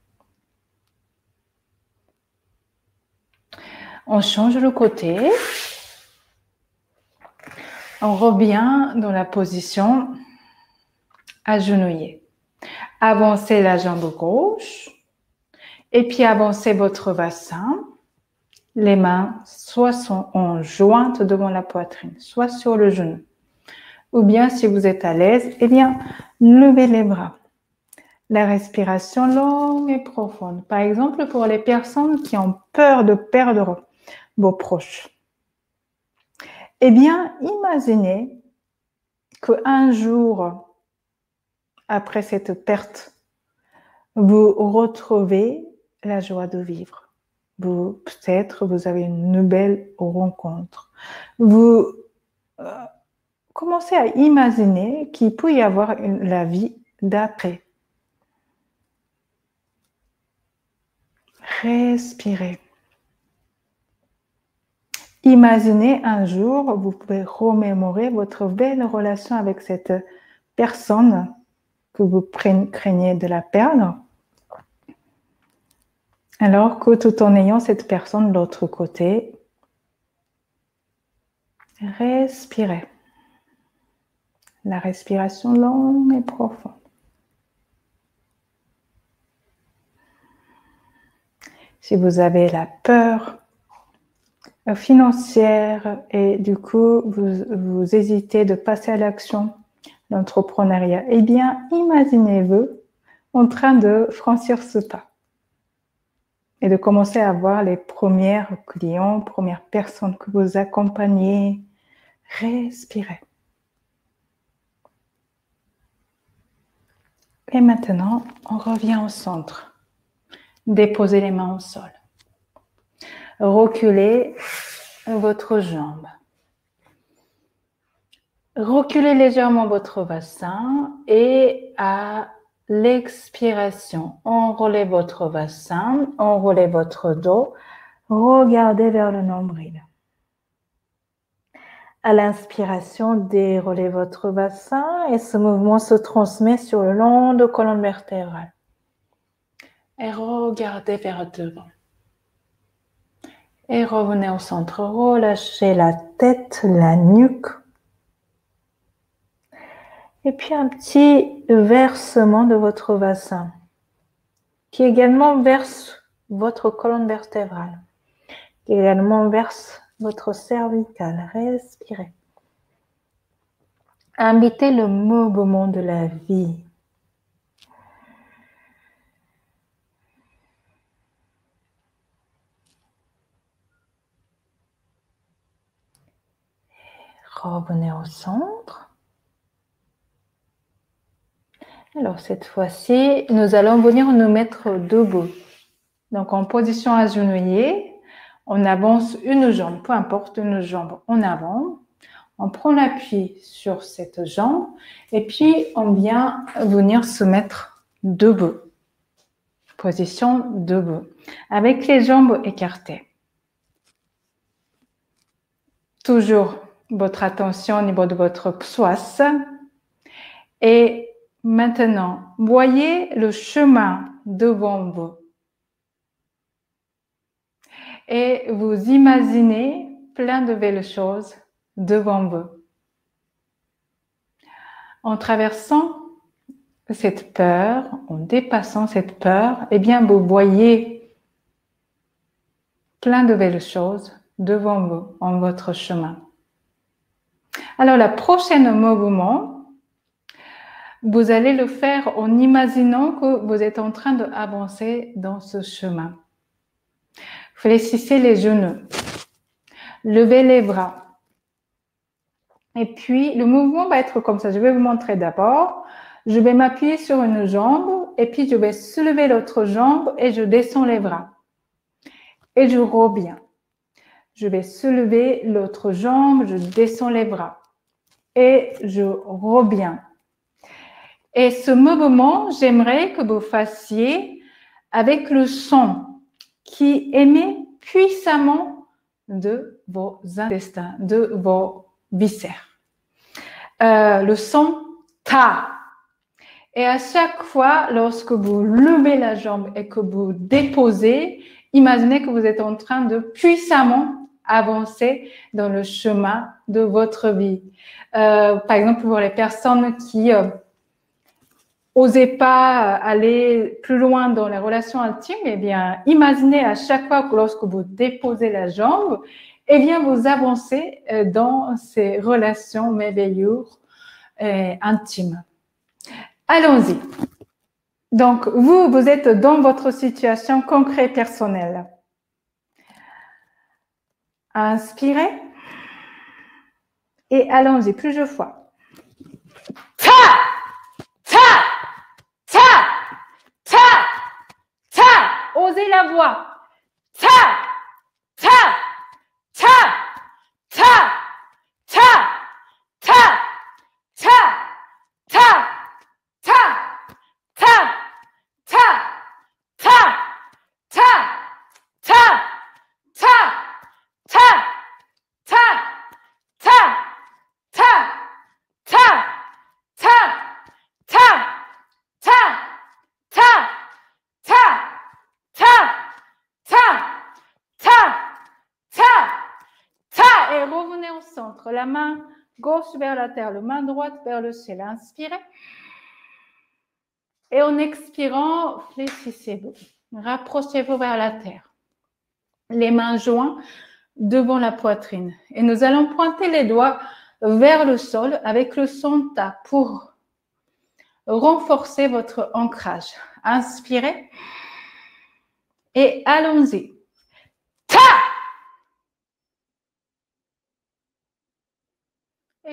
On change le côté. On revient dans la position agenouillée. Avancez la jambe gauche et puis avancez votre bassin. Les mains soit sont en jointe devant la poitrine, soit sur le genou. Ou bien si vous êtes à l'aise, eh bien, levez les bras. La respiration longue et profonde. Par exemple, pour les personnes qui ont peur de perdre vos proches. Eh bien, imaginez qu'un jour, après cette perte, vous retrouvez la joie de vivre. Peut-être, vous avez une belle rencontre. Vous euh, commencez à imaginer qu'il peut y avoir la vie d'après. Respirez. Imaginez un jour, vous pouvez remémorer votre belle relation avec cette personne que vous craignez de la perdre, alors que tout en ayant cette personne de l'autre côté, respirez. La respiration longue et profonde. Si vous avez la peur financière et du coup vous, vous hésitez de passer à l'action, l'entrepreneuriat Eh bien, imaginez-vous en train de franchir ce pas et de commencer à voir les premiers clients, premières personnes que vous accompagnez. Respirez. Et maintenant, on revient au centre. Déposez les mains au sol. Reculez votre jambe. Reculez légèrement votre bassin et à l'expiration, enroulez votre bassin, enroulez votre dos, regardez vers le nombril. À l'inspiration, déroulez votre bassin et ce mouvement se transmet sur le long de colonne vertébrale. Et regardez vers devant. Et revenez au centre. Relâchez la tête, la nuque. Et puis un petit versement de votre bassin qui également verse votre colonne vertébrale, qui également verse votre cervical. Respirez. Invitez le mouvement de la vie. Revenez au centre. Alors cette fois-ci, nous allons venir nous mettre debout. Donc en position agenouillée, on avance une jambe, peu importe une jambe en avant. On prend l'appui sur cette jambe et puis on vient venir se mettre debout. Position debout, avec les jambes écartées. Toujours votre attention au niveau de votre psoas et Maintenant, voyez le chemin devant vous. Et vous imaginez plein de belles choses devant vous. En traversant cette peur, en dépassant cette peur, eh bien, vous voyez plein de belles choses devant vous, en votre chemin. Alors, la prochaine mouvement, vous allez le faire en imaginant que vous êtes en train d'avancer dans ce chemin. Fléchissez les genoux. Levez les bras. Et puis, le mouvement va être comme ça. Je vais vous montrer d'abord. Je vais m'appuyer sur une jambe et puis je vais soulever l'autre jambe et je descends les bras. Et je reviens. Je vais soulever l'autre jambe, je descends les bras. Et je reviens. Et ce mouvement, j'aimerais que vous fassiez avec le son qui émet puissamment de vos intestins, de vos viscères. Euh, le son ta. Et à chaque fois, lorsque vous levez la jambe et que vous déposez, imaginez que vous êtes en train de puissamment avancer dans le chemin de votre vie. Euh, par exemple, pour les personnes qui euh, pas aller plus loin dans les relations intimes, eh bien, imaginez à chaque fois que lorsque vous déposez la jambe, eh bien, vous avancez euh, dans ces relations merveilleuses et intimes. Allons-y. Donc, vous, vous êtes dans votre situation concrète personnelle. Inspirez. Et allons-y plusieurs fois. Ta! Ta! osez la voix. Ta, ta, centre. La main gauche vers la terre, la main droite vers le ciel. Inspirez. Et en expirant, fléchissez-vous. Rapprochez-vous vers la terre. Les mains jointes devant la poitrine. Et nous allons pointer les doigts vers le sol avec le son ta pour renforcer votre ancrage. Inspirez. Et allons-y. Ta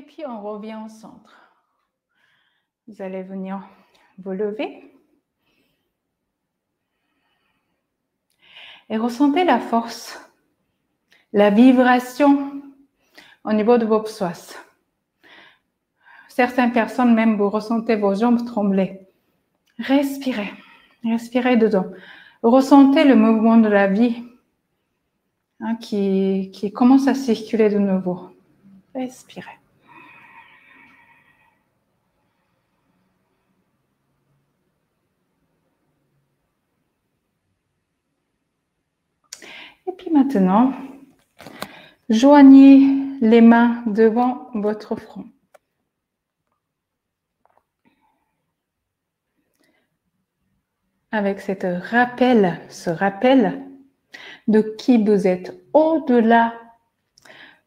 Et puis on revient au centre. Vous allez venir vous lever. Et ressentez la force, la vibration au niveau de vos psoas. Certaines personnes, même, vous ressentez vos jambes trembler. Respirez, respirez dedans. Ressentez le mouvement de la vie hein, qui, qui commence à circuler de nouveau. Respirez. Puis maintenant, joignez les mains devant votre front. Avec cette rappel, ce rappel de qui vous êtes au-delà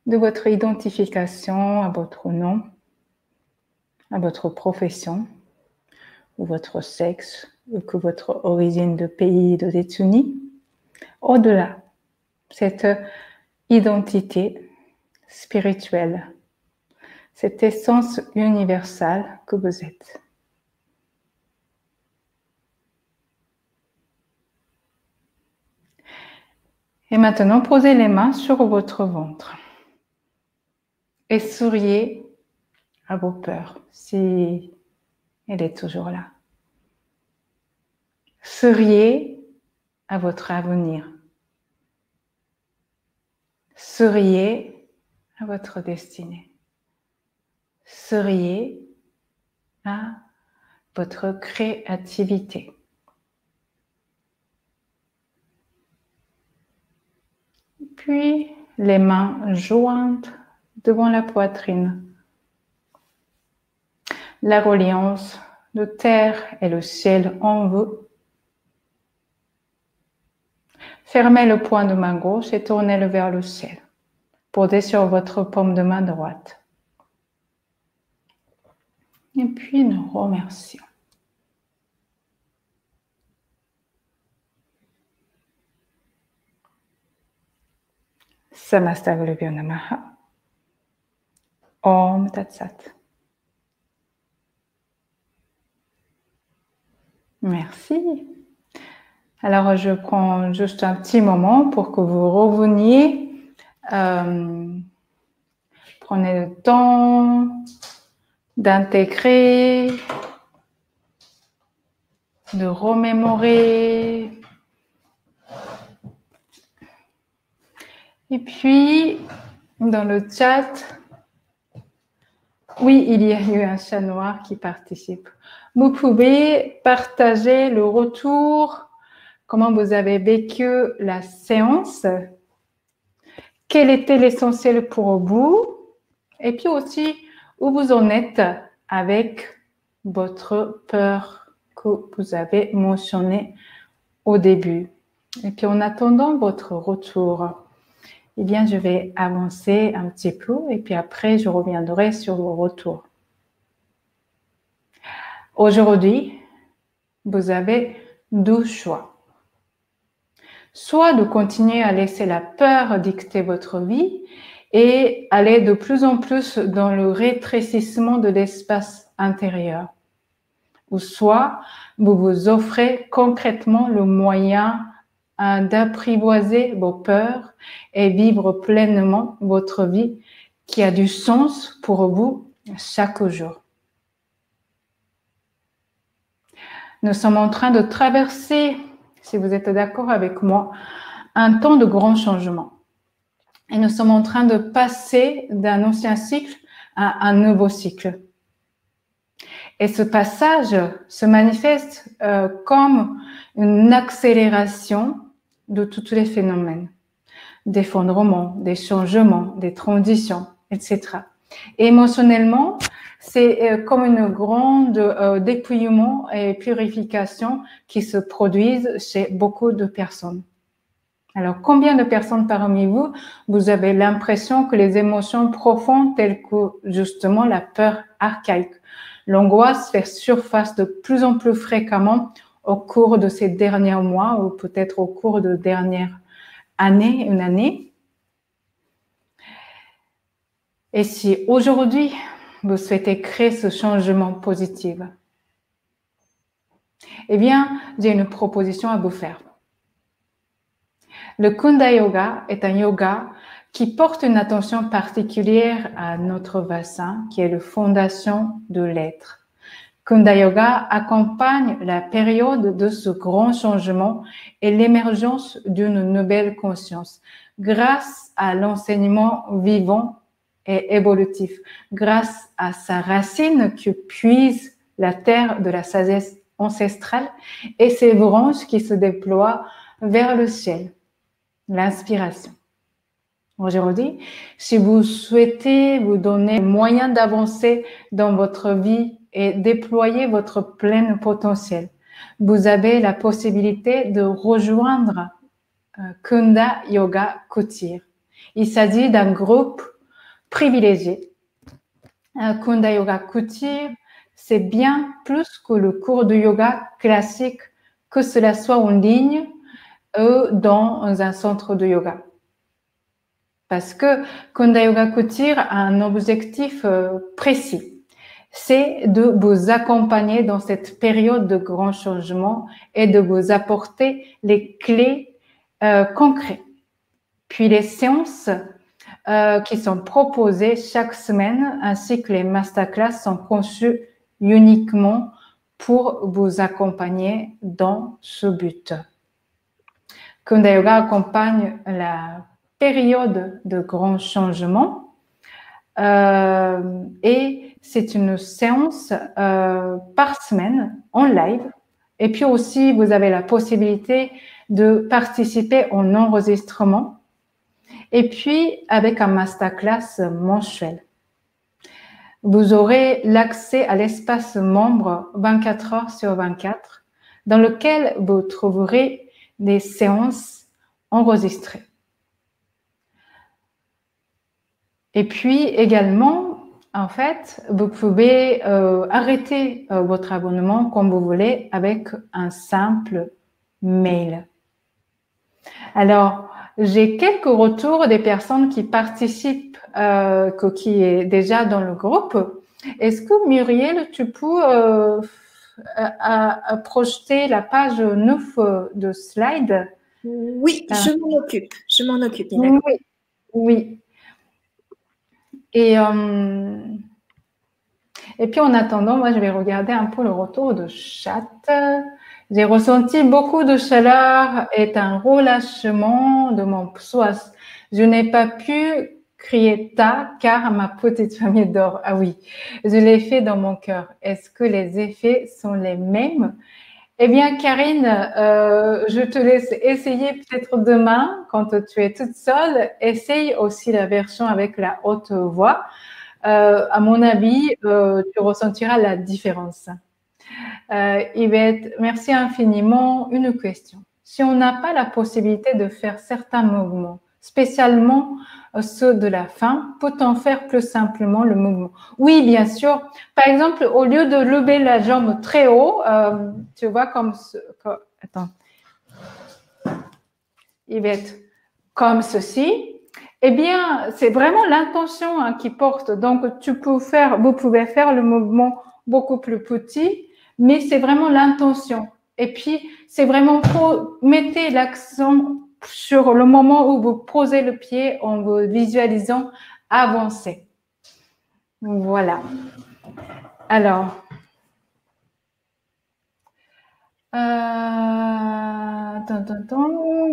de votre identification à votre nom, à votre profession ou votre sexe ou que votre origine de pays de États-Unis, au-delà cette identité spirituelle, cette essence universelle que vous êtes. Et maintenant, posez les mains sur votre ventre et souriez à vos peurs si elle est toujours là. Souriez à votre avenir. Souriez à votre destinée. Souriez à votre créativité. Puis les mains jointes devant la poitrine. La reliance de terre et le ciel en vous. Fermez le poing de main gauche et tournez-le vers le ciel. Posez sur votre paume de main droite. Et puis nous remercions. Om Tat Merci. Alors, je prends juste un petit moment pour que vous reveniez. Euh, prenez le temps d'intégrer, de remémorer. Et puis, dans le chat, oui, il y a eu un chat noir qui participe. Vous pouvez partager le retour, comment vous avez vécu la séance, quel était l'essentiel pour vous, et puis aussi où vous en êtes avec votre peur que vous avez mentionné au début? Et puis en attendant votre retour, eh bien, je vais avancer un petit peu et puis après, je reviendrai sur vos retours. Aujourd'hui, vous avez deux choix. Soit de continuer à laisser la peur dicter votre vie et aller de plus en plus dans le rétrécissement de l'espace intérieur. Ou soit vous vous offrez concrètement le moyen d'apprivoiser vos peurs et vivre pleinement votre vie qui a du sens pour vous chaque jour. Nous sommes en train de traverser, si vous êtes d'accord avec moi, un temps de grand changement. Et nous sommes en train de passer d'un ancien cycle à un nouveau cycle. Et ce passage se manifeste euh, comme une accélération de tous les phénomènes, d'effondrement, des changements, des transitions, etc. Et émotionnellement, c'est euh, comme une grande euh, dépouillement et purification qui se produisent chez beaucoup de personnes. Alors, combien de personnes parmi vous, vous avez l'impression que les émotions profondes telles que justement la peur archaïque, l'angoisse fait surface de plus en plus fréquemment au cours de ces derniers mois ou peut-être au cours de dernières années, une année? Et si aujourd'hui vous souhaitez créer ce changement positif, eh bien, j'ai une proposition à vous faire. Le Kunda Yoga est un yoga qui porte une attention particulière à notre bassin, qui est la fondation de l'être. Kunda Yoga accompagne la période de ce grand changement et l'émergence d'une nouvelle conscience grâce à l'enseignement vivant et évolutif, grâce à sa racine qui puise la terre de la sagesse ancestrale et ses branches qui se déploient vers le ciel. l'inspiration. Aujourd'hui, si vous souhaitez vous donner moyen d'avancer dans votre vie et déployer votre plein potentiel, vous avez la possibilité de rejoindre euh, Kunda Yoga Couture. Il s'agit d'un groupe privilégié. Euh, Kunda Yoga Couture, c'est bien plus que le cours de yoga classique, que cela soit en ligne ou dans un centre de yoga. Parce que Kunda Yoga Couture a un objectif euh, précis. C'est de vous accompagner dans cette période de grand changement et de vous apporter les clés euh, concrètes. Puis les séances euh, qui sont proposées chaque semaine ainsi que les masterclass sont conçues uniquement pour vous accompagner dans ce but. Kunda Yoga accompagne la période de grands changements euh, et c'est une séance euh, par semaine en live. Et puis aussi, vous avez la possibilité de participer en enregistrement et puis avec un masterclass mensuel. Vous aurez l'accès à l'espace membre 24 heures sur 24 dans lequel vous trouverez des séances enregistrées. Et puis également, en fait, vous pouvez euh, arrêter euh, votre abonnement comme vous voulez avec un simple mail. Alors, j'ai quelques retours des personnes qui participent, euh, qui est déjà dans le groupe. Est-ce que Muriel, tu peux euh, à, projeter la page 9 de slide? Oui, je m'en occupe. Je m'en occupe. Oui, oui. Et, euh, et puis en attendant, moi je vais regarder un peu le retour de chat. J'ai ressenti beaucoup de chaleur et un relâchement de mon psoas. Je n'ai pas pu crier ta car ma petite famille dort. Ah oui, je l'ai fait dans mon cœur. Est-ce que les effets sont les mêmes? Eh bien, Karine, euh, je te laisse essayer peut-être demain quand tu es toute seule. Essaye aussi la version avec la haute voix. Euh, à mon avis, euh, tu ressentiras la différence. Euh, Yvette, merci infiniment. Une question. Si on n'a pas la possibilité de faire certains mouvements, spécialement euh, ceux de la fin, peut-on faire plus simplement le mouvement? Oui, bien sûr. Par exemple, au lieu de lever la jambe très haut, euh, tu vois comme ce, attends, Yvette, comme ceci. Eh bien, c'est vraiment l'intention hein, qui porte. Donc, tu peux faire, vous pouvez faire le mouvement beaucoup plus petit mais c'est vraiment l'intention. Et puis, c'est vraiment pour mettez l'accent sur le moment où vous posez le pied en vous visualisant avancer. Voilà. Alors, euh,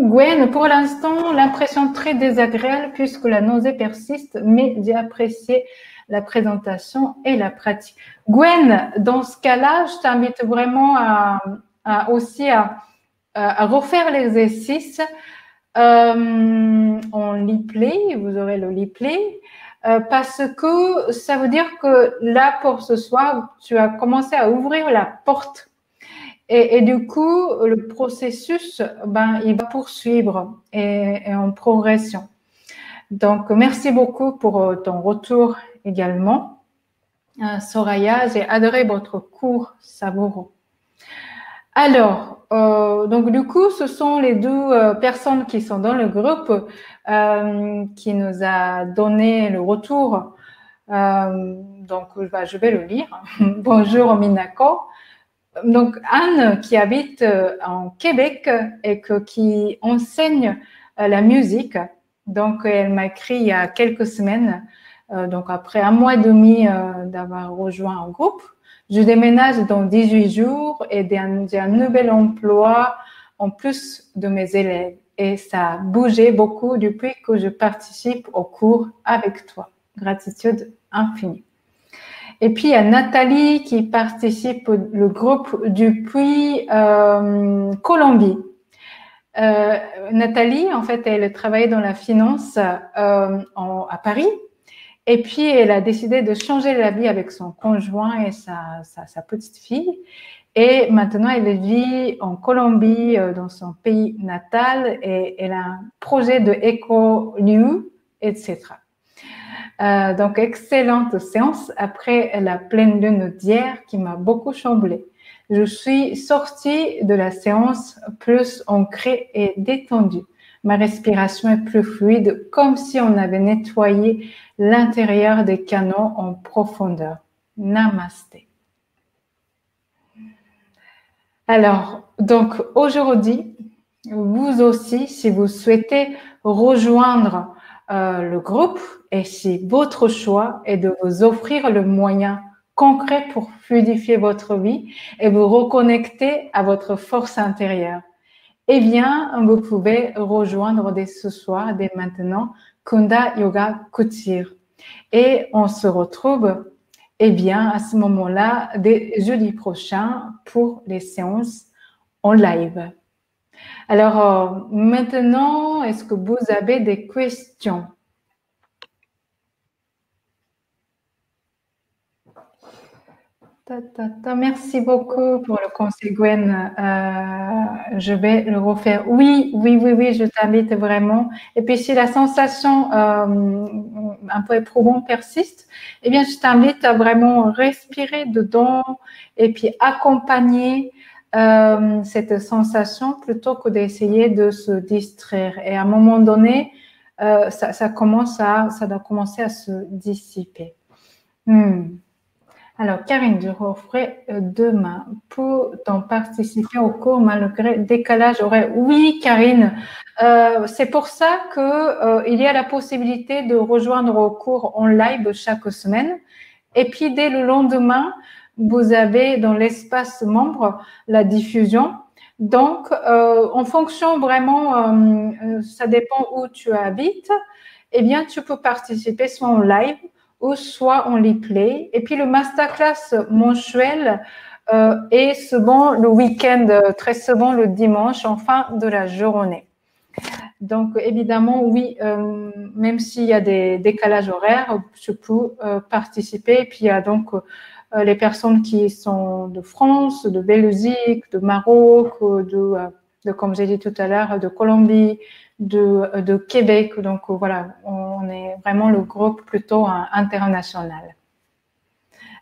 Gwen, pour l'instant, l'impression très désagréable puisque la nausée persiste, mais j'ai apprécié la présentation et la pratique. Gwen, dans ce cas-là, je t'invite vraiment à, aussi à, refaire l'exercice euh, en replay. Vous aurez le replay. Euh, parce que ça veut dire que là, pour ce soir, tu as commencé à ouvrir la porte. Et, du coup, le processus, ben, il va poursuivre et, et en progression. Donc, merci beaucoup pour ton retour également. Euh, Soraya, j'ai adoré votre cours savoureux. Alors, euh, donc du coup, ce sont les deux euh, personnes qui sont dans le groupe qui nous a donné le retour. donc, bah, je vais le lire. Bonjour Minako. Donc, Anne qui habite en Québec et qui enseigne la musique. Donc, elle m'a écrit il y a quelques semaines euh, donc après un mois et demi euh, d'avoir rejoint un groupe, je déménage dans 18 jours et j'ai un nouvel emploi en plus de mes élèves. Et ça a bougé beaucoup depuis que je participe au cours avec toi. Gratitude infinie. Et puis, il y a Nathalie qui participe au groupe depuis euh, Colombie. Nathalie, en fait, elle travaillait dans la finance à Paris. Et puis, elle a décidé de changer la vie avec son conjoint et sa, petite fille. Et maintenant, elle vit en Colombie, euh, dans son pays natal, et elle a un projet de éco-lieu, etc. Euh, donc, excellente séance après la pleine lune d'hier qui m'a beaucoup chamboulée. Je suis sortie de la séance plus ancrée et détendue. Ma respiration est plus fluide, comme si on avait nettoyé l'intérieur des canaux en profondeur. Namasté. Alors, donc aujourd'hui, vous aussi, si vous souhaitez rejoindre euh, le groupe et si votre choix est de vous offrir le moyen concret pour fluidifier votre vie et vous reconnecter à votre force intérieure, eh bien, vous pouvez rejoindre dès ce soir, dès maintenant, Kunda Yoga Couture. Et on se retrouve eh bien, à ce moment-là, dès jeudi prochain pour les séances en live. Alors, euh, maintenant, est-ce que vous avez des questions? Merci beaucoup pour le conseil, Gwen. Euh, je vais le refaire. Oui, oui, oui, oui, je t'invite vraiment. Et puis, si la sensation euh, un peu éprouvante persiste, eh bien, je t'invite à vraiment respirer dedans et puis accompagner euh, cette sensation plutôt que d'essayer de se distraire. Et à un moment donné, ça, commence à, ça doit commencer à se dissiper. Hmm. Alors, Karine, referai euh, demain pour t'en participer au cours malgré décalage horaire. Oui, Karine, euh, c'est pour ça qu'il euh, y a la possibilité de rejoindre au cours en live chaque semaine. Et puis, dès le lendemain, vous avez dans l'espace membre la diffusion. Donc, en fonction vraiment, ça dépend où tu habites, eh bien, tu peux participer soit en live ou soit on les play. Et puis le masterclass mensuel euh, est souvent le week-end, très souvent le dimanche en fin de la journée. Donc évidemment, oui, euh, même s'il y a des décalages horaires, je peux euh, participer. Et puis il y a donc euh, les personnes qui sont de France, de Belgique, de Maroc, de comme j'ai dit tout à l'heure, de Colombie, de, Québec. Donc voilà, on est vraiment le groupe plutôt international.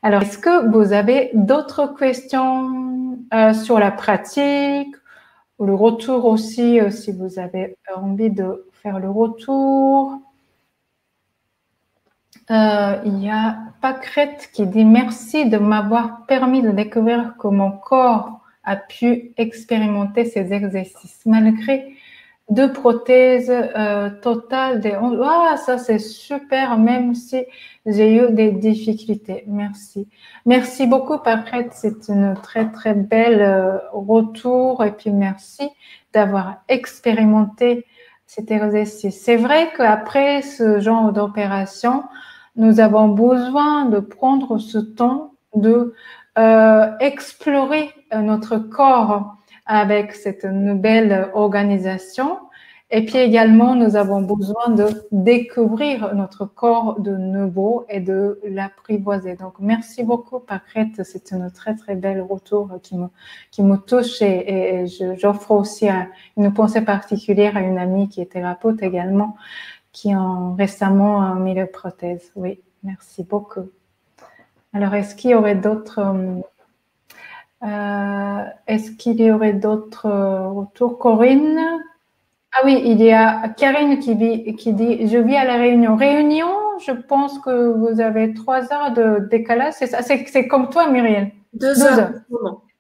Alors, est-ce que vous avez d'autres questions euh, sur la pratique ou le retour aussi, euh, si vous avez envie de faire le retour? Euh, Il y a Pacrette qui dit merci de m'avoir permis de découvrir que mon corps a pu expérimenter ces exercices malgré de prothèses euh, totales des Ah, ça c'est super, même si j'ai eu des difficultés. Merci. Merci beaucoup, Paquette. C'est une très, très belle euh, retour. Et puis, merci d'avoir expérimenté cet exercice. C'est vrai qu'après ce genre d'opération, nous avons besoin de prendre ce temps de euh, explorer notre corps avec cette nouvelle organisation. Et puis également, nous avons besoin de découvrir notre corps de nouveau et de l'apprivoiser. Donc, merci beaucoup, Pacrette. C'est une très, très belle retour qui me, qui me touche et, j'offre aussi une pensée particulière à une amie qui est thérapeute également, qui a récemment mis les prothèses. Oui, merci beaucoup. Alors, est-ce qu'il y aurait d'autres euh, est-ce qu'il y aurait d'autres euh, retours? Corinne? Ah oui, il y a Karine qui, qui dit Je vis à la Réunion. Réunion, je pense que vous avez trois heures de décalage. C'est ça C'est comme toi, Muriel Deux, heures.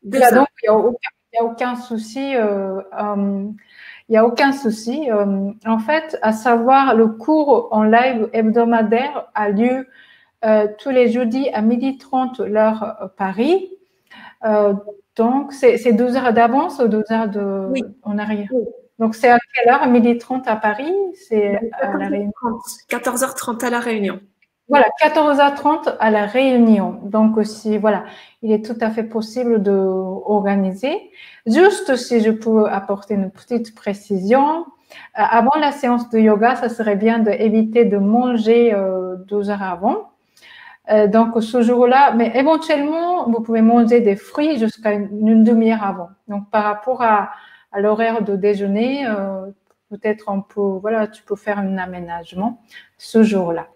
il n'y a, aucun souci. Euh, il n'y a aucun souci. en fait, à savoir, le cours en live hebdomadaire a lieu tous les jeudis à 12h30 l'heure Paris. Euh, donc, c'est 12 heures d'avance ou 12 heures de, oui. en arrière? Donc, c'est à quelle heure? À 12h30 à Paris? C'est à la Réunion 14h30 à la Réunion. Voilà, 14h30 à la réunion. Donc aussi, voilà, il est tout à fait possible de organiser. Juste si je peux apporter une petite précision, euh, avant la séance de yoga, ça serait bien d'éviter de manger euh, deux heures avant. Euh, donc ce jour-là, mais éventuellement, vous pouvez manger des fruits jusqu'à une, demi-heure avant. Donc par rapport à, l'horaire de déjeuner, peut-être on peut, voilà, tu peux faire un aménagement ce jour-là.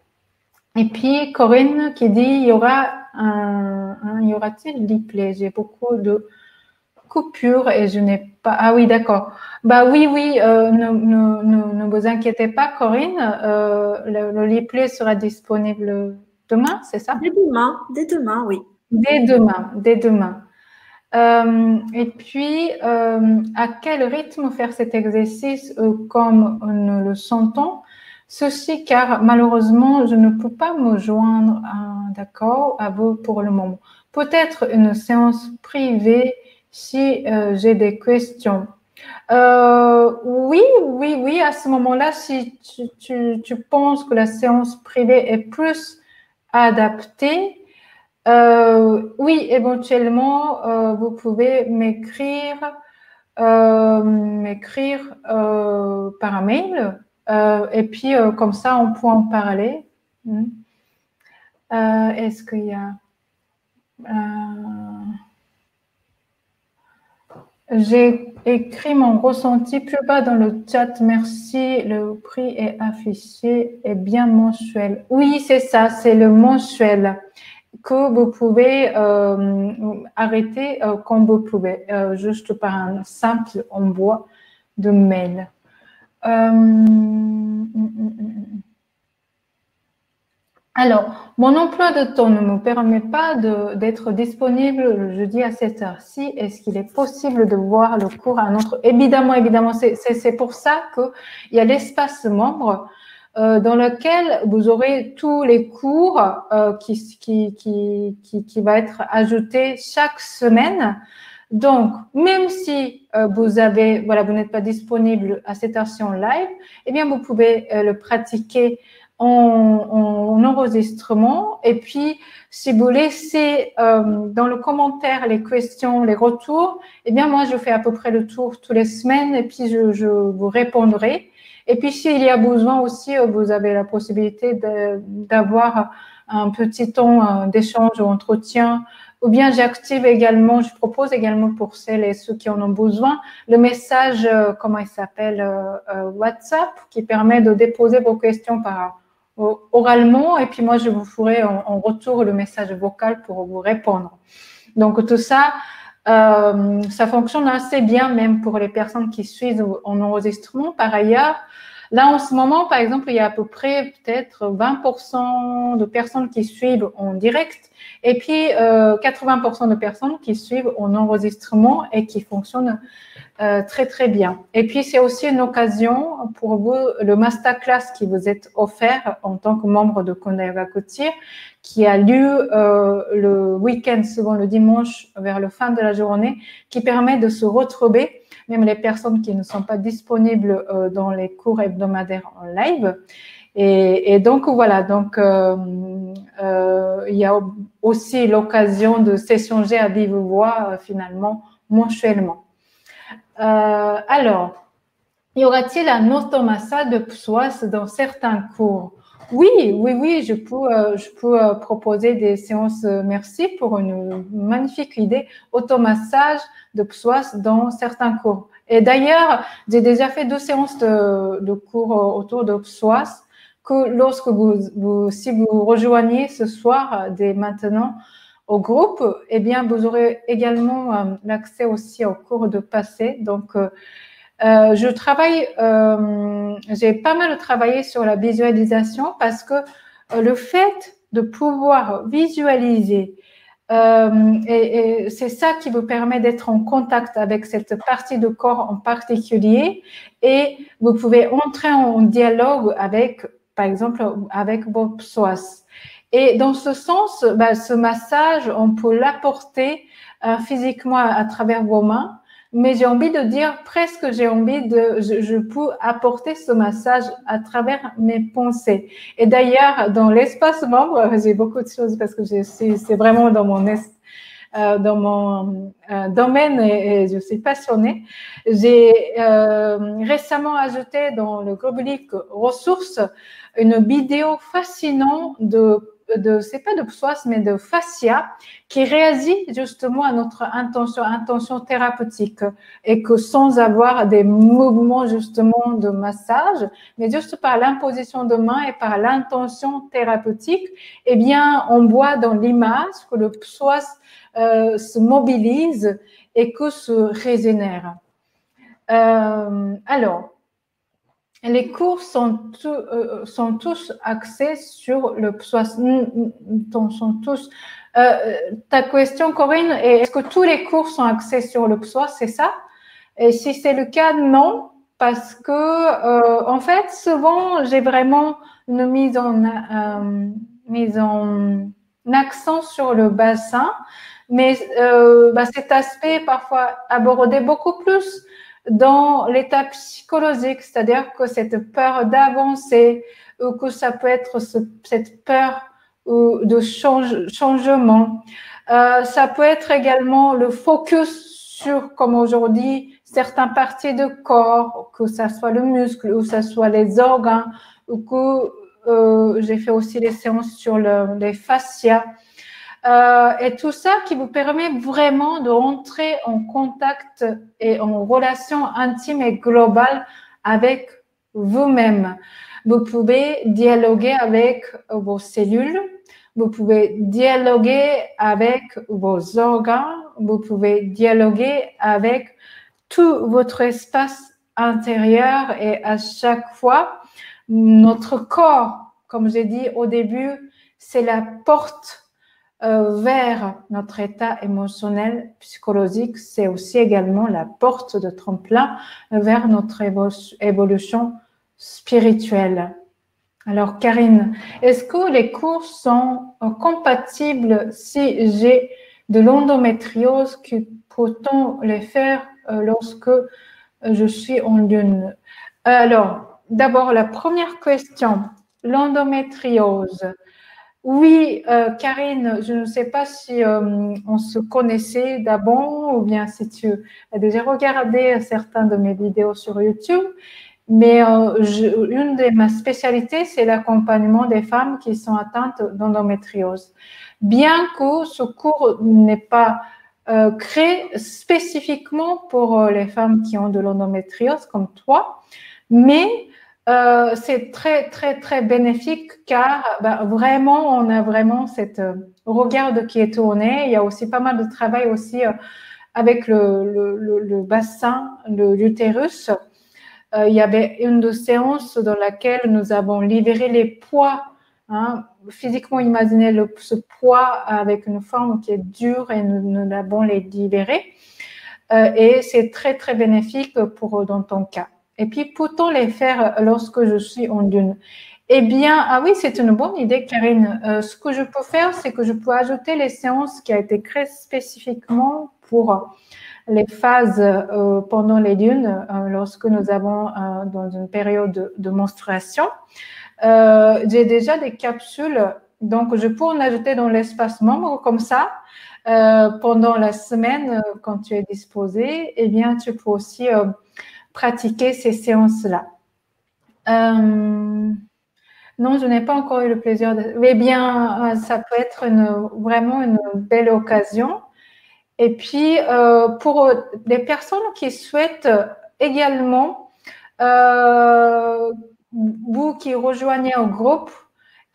Et puis Corinne qui dit, il y aura un, il y aura-t-il replay J'ai beaucoup de coupure et je n'ai pas. Ah oui, d'accord. Bah oui, oui, euh, ne, ne, ne, vous inquiétez pas, Corinne. Euh, le, le, sera disponible demain, c'est ça? Dès demain, dès demain, oui. Dès demain, dès demain. Euh, et puis, à quel rythme faire cet exercice comme nous le sentons? Ceci car malheureusement, je ne peux pas me joindre, d'accord, à vous pour le moment. Peut-être une séance privée si euh, j'ai des questions. Euh, oui, oui, oui, à ce moment-là, si tu, tu, tu, penses que la séance privée est plus adaptée, euh, oui, éventuellement, euh, vous pouvez m'écrire, euh, m'écrire par mail, et puis comme ça, on peut en parler. Hmm. Est-ce qu'il y a j'ai écrit mon ressenti plus bas dans le chat. Merci. Le prix est affiché et bien mensuel. Oui, c'est ça, c'est le mensuel que vous pouvez euh, arrêter euh, quand vous pouvez, euh, juste par un simple envoi de mail. Hum, hum, hum, alors, mon emploi de temps ne me permet pas d'être disponible le jeudi à cette heure-ci. Est-ce qu'il est possible de voir le cours à un autre? Évidemment, évidemment, c'est pour ça qu'il y a l'espace membre euh, dans lequel vous aurez tous les cours euh, qui, va être ajouté chaque semaine. Donc, même si euh, vous vous n'êtes pas disponible à cette heure-ci en live, eh bien, vous pouvez le pratiquer en, enregistrement. Et puis, si vous laissez euh, dans le commentaire les questions, les retours, eh bien, moi, je fais à peu près le tour tous les semaines et puis je, je vous répondrai. Et puis, s'il y a besoin aussi, euh, vous avez la possibilité d'avoir un petit temps d'échange ou entretien ou bien j'active également, je propose également pour celles et ceux qui en ont besoin, le message, euh, comment il s'appelle, WhatsApp, qui permet de déposer vos questions par, oralement et puis moi je vous ferai en, retour le message vocal pour vous répondre. Donc tout ça, euh, ça fonctionne assez bien même pour les personnes qui suivent en enregistrement. Par ailleurs, là en ce moment, par exemple, il y a à peu près peut-être 20% de personnes qui suivent en direct et puis euh, 80% de personnes qui suivent en enregistrement et qui fonctionnent euh, très très bien. Et puis c'est aussi une occasion pour vous, le masterclass qui vous est offert en tant que membre de Kondayoga Couture, qui a lieu euh, le week-end, souvent le dimanche, vers le fin de la journée, qui permet de se retrouver, même les personnes qui ne sont pas disponibles euh, dans les cours hebdomadaires en live. Et, et donc voilà, donc euh, euh, il y a aussi l'occasion de s'échanger à vive voix finalement mensuellement. Euh, alors, y aura-t-il un automassa de psoas dans certains cours? Oui, oui, oui, je peux, euh, je peux euh, proposer des séances merci pour une magnifique idée, automassage de psoas dans certains cours. Et d'ailleurs, j'ai déjà fait deux séances de, de cours autour de psoas que lorsque vous, vous, si vous rejoignez ce soir dès maintenant, au groupe, eh bien, vous aurez également euh, l'accès aussi au cours de passé. Donc, euh, euh, je travaille, j'ai pas mal travaillé sur la visualisation parce que le fait de pouvoir visualiser, c'est ça qui vous permet d'être en contact avec cette partie de corps en particulier et vous pouvez entrer en dialogue avec, par exemple, avec vos psoas. Et dans ce sens, bah, ce massage, on peut l'apporter euh, physiquement à, travers vos mains, mais j'ai envie de dire presque, j'ai envie de, je, peux apporter ce massage à travers mes pensées. Et d'ailleurs, dans l'espace membre, j'ai beaucoup de choses parce que c'est vraiment dans mon euh, dans mon euh, domaine et, je suis passionnée. J'ai euh, récemment ajouté dans le Globalic ressources une vidéo fascinante de de c'est pas de psoas mais de fascia qui réagit justement à notre intention intention thérapeutique. Et que sans avoir des mouvements justement de massage mais juste par l'imposition de main et par l'intention thérapeutique eh bien on voit dans l'image que le psoas euh, se mobilise et que se régénère. Euh, alors les cours sont, euh, sont tous axés sur le. Sont tous. Euh, ta question, Corinne, est-ce que tous les cours sont axés sur le psoas C'est ça? Et si c'est le cas, non, parce que euh, en fait, souvent, j'ai vraiment une mise en mise en accent sur le bassin, mais bah, cet aspect parfois abordé beaucoup plus dans l'état psychologique, c'est-à-dire que cette peur d'avancer ou que ça peut être cette peur de changement. Euh, ça peut être également le focus sur, comme aujourd'hui, certaines parties de corps, que ça soit le muscle ou que ça soit les organes, ou que euh, j'ai fait aussi des séances sur le, les fascias. Euh, et tout ça qui vous permet vraiment de rentrer en contact et en relation intime et globale avec vous-même. Vous pouvez dialoguer avec vos cellules, vous pouvez dialoguer avec vos organes, vous pouvez dialoguer avec tout votre espace intérieur et à chaque fois, notre corps, comme j'ai dit au début, c'est la porte euh, vers notre état émotionnel, psychologique, c'est aussi également la porte de tremplin vers notre évolution spirituelle. Alors, Karine, est-ce que les cours sont euh, compatibles si j'ai de l'endométriose que peut-on les faire euh, lorsque je suis en lune? Alors, d'abord, la première question, l'endométriose. Oui, euh, Karine, je ne sais pas si euh, on se connaissait d'avant ou bien si tu as déjà regardé certains de mes vidéos sur YouTube, mais euh, une de mes spécialités, c'est l'accompagnement des femmes qui sont atteintes d'endométriose. Bien que ce cours n'est pas créé spécifiquement pour les femmes qui ont de l'endométriose comme toi, mais euh, c'est très, très, très bénéfique car bah, vraiment, on a vraiment cette euh, regard qui est tourné. Il y a aussi pas mal de travail aussi euh, avec le, le, le, bassin, l'utérus. il y avait une de séances dans laquelle nous avons libéré les poids. Hein, physiquement, imaginez le, ce poids avec une forme qui est dure et nous, l'avons libéré. et c'est très, très bénéfique pour dans ton cas. Et puis, peut-on les faire lorsque je suis en dune Eh bien, ah oui, c'est une bonne idée, Karine. Euh, ce que je peux faire, c'est que je peux ajouter les séances qui ont été créées spécifiquement pour les phases euh, pendant les dunes, euh, lorsque nous avons dans une période de, menstruation. J'ai déjà des capsules, donc je peux en ajouter dans l'espace membre comme ça. pendant la semaine, quand tu es disposé, eh bien, tu peux aussi pratiquer ces séances-là. Euh, non, je n'ai pas encore eu le plaisir de... Mais bien, euh, ça peut être vraiment une belle occasion. Et puis, euh, pour des personnes qui souhaitent également, vous qui rejoignez un groupe,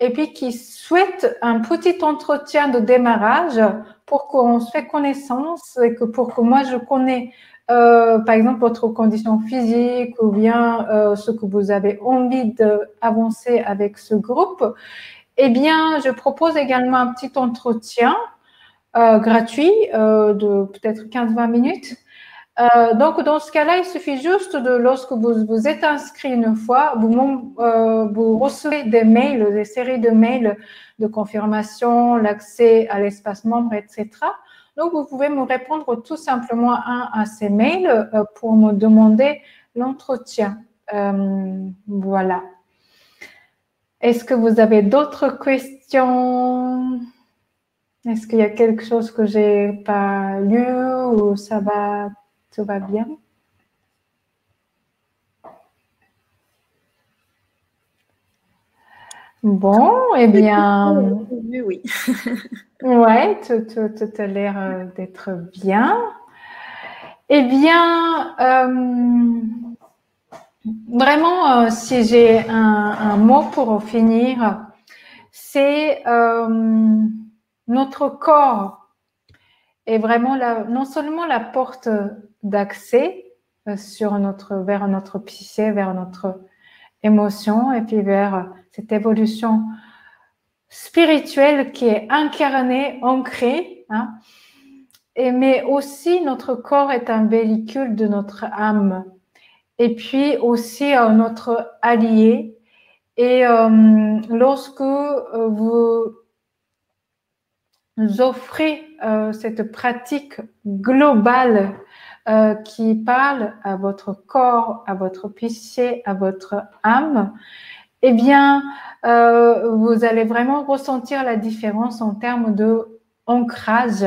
et puis qui souhaitent un petit entretien de démarrage pour qu'on se fait connaissance et que pour que moi je connais euh, par exemple votre condition physique ou bien euh, ce que vous avez envie d'avancer avec ce groupe, eh bien, je propose également un petit entretien euh, gratuit de peut-être 15-20 minutes. donc, dans ce cas-là, il suffit juste de, lorsque vous vous êtes inscrit une fois, vous, vous recevez des mails, des séries de mails de confirmation, l'accès à l'espace membre, etc. Donc, vous pouvez me répondre tout simplement à, à ces mails pour me demander l'entretien. voilà. Est-ce que vous avez d'autres questions? Est-ce qu'il y a quelque chose que j'ai pas lu ou ça va, tout va bien? Bon, eh bien. Oui, oui. ouais, tout, a l'air euh, d'être bien. Eh bien, euh, vraiment, euh, si j'ai un, mot pour finir, c'est notre corps est vraiment la, non seulement la porte d'accès sur notre, vers notre psyché, vers notre émotion et puis vers cette évolution spirituelle qui est incarnée, ancrée. Hein. Et, mais aussi, notre corps est un véhicule de notre âme. Et puis aussi euh, notre allié. Et euh, lorsque euh, vous offrez cette pratique globale qui parle à votre corps, à votre péché, à votre âme, eh bien, euh, vous allez vraiment ressentir la différence en termes de ancrage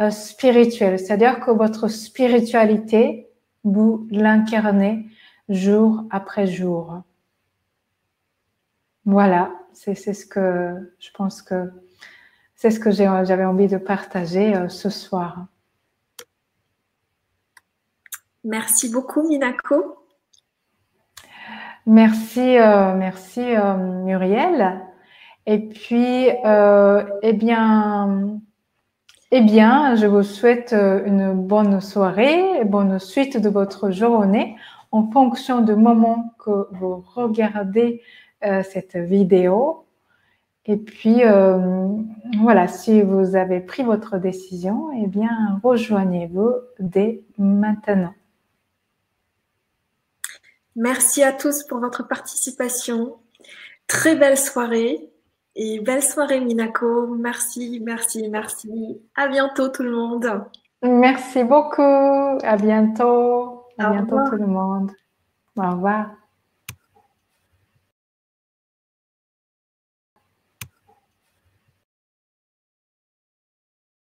euh, spirituel. C'est-à-dire que votre spiritualité, vous l'incarnez jour après jour. Voilà, c'est ce que je pense que c'est ce que j'avais envie de partager euh, ce soir. Merci beaucoup, Minako. Merci, euh, merci euh, Muriel. Et puis, euh, eh bien, eh bien, je vous souhaite une bonne soirée, bonne suite de votre journée en fonction du moment que vous regardez cette vidéo. Et puis, voilà, si vous avez pris votre décision, eh bien, rejoignez-vous dès maintenant. Merci à tous pour votre participation. Très belle soirée et belle soirée Minako. Merci, merci, merci. À bientôt tout le monde. Merci beaucoup. À bientôt. À bientôt tout le monde. Au revoir.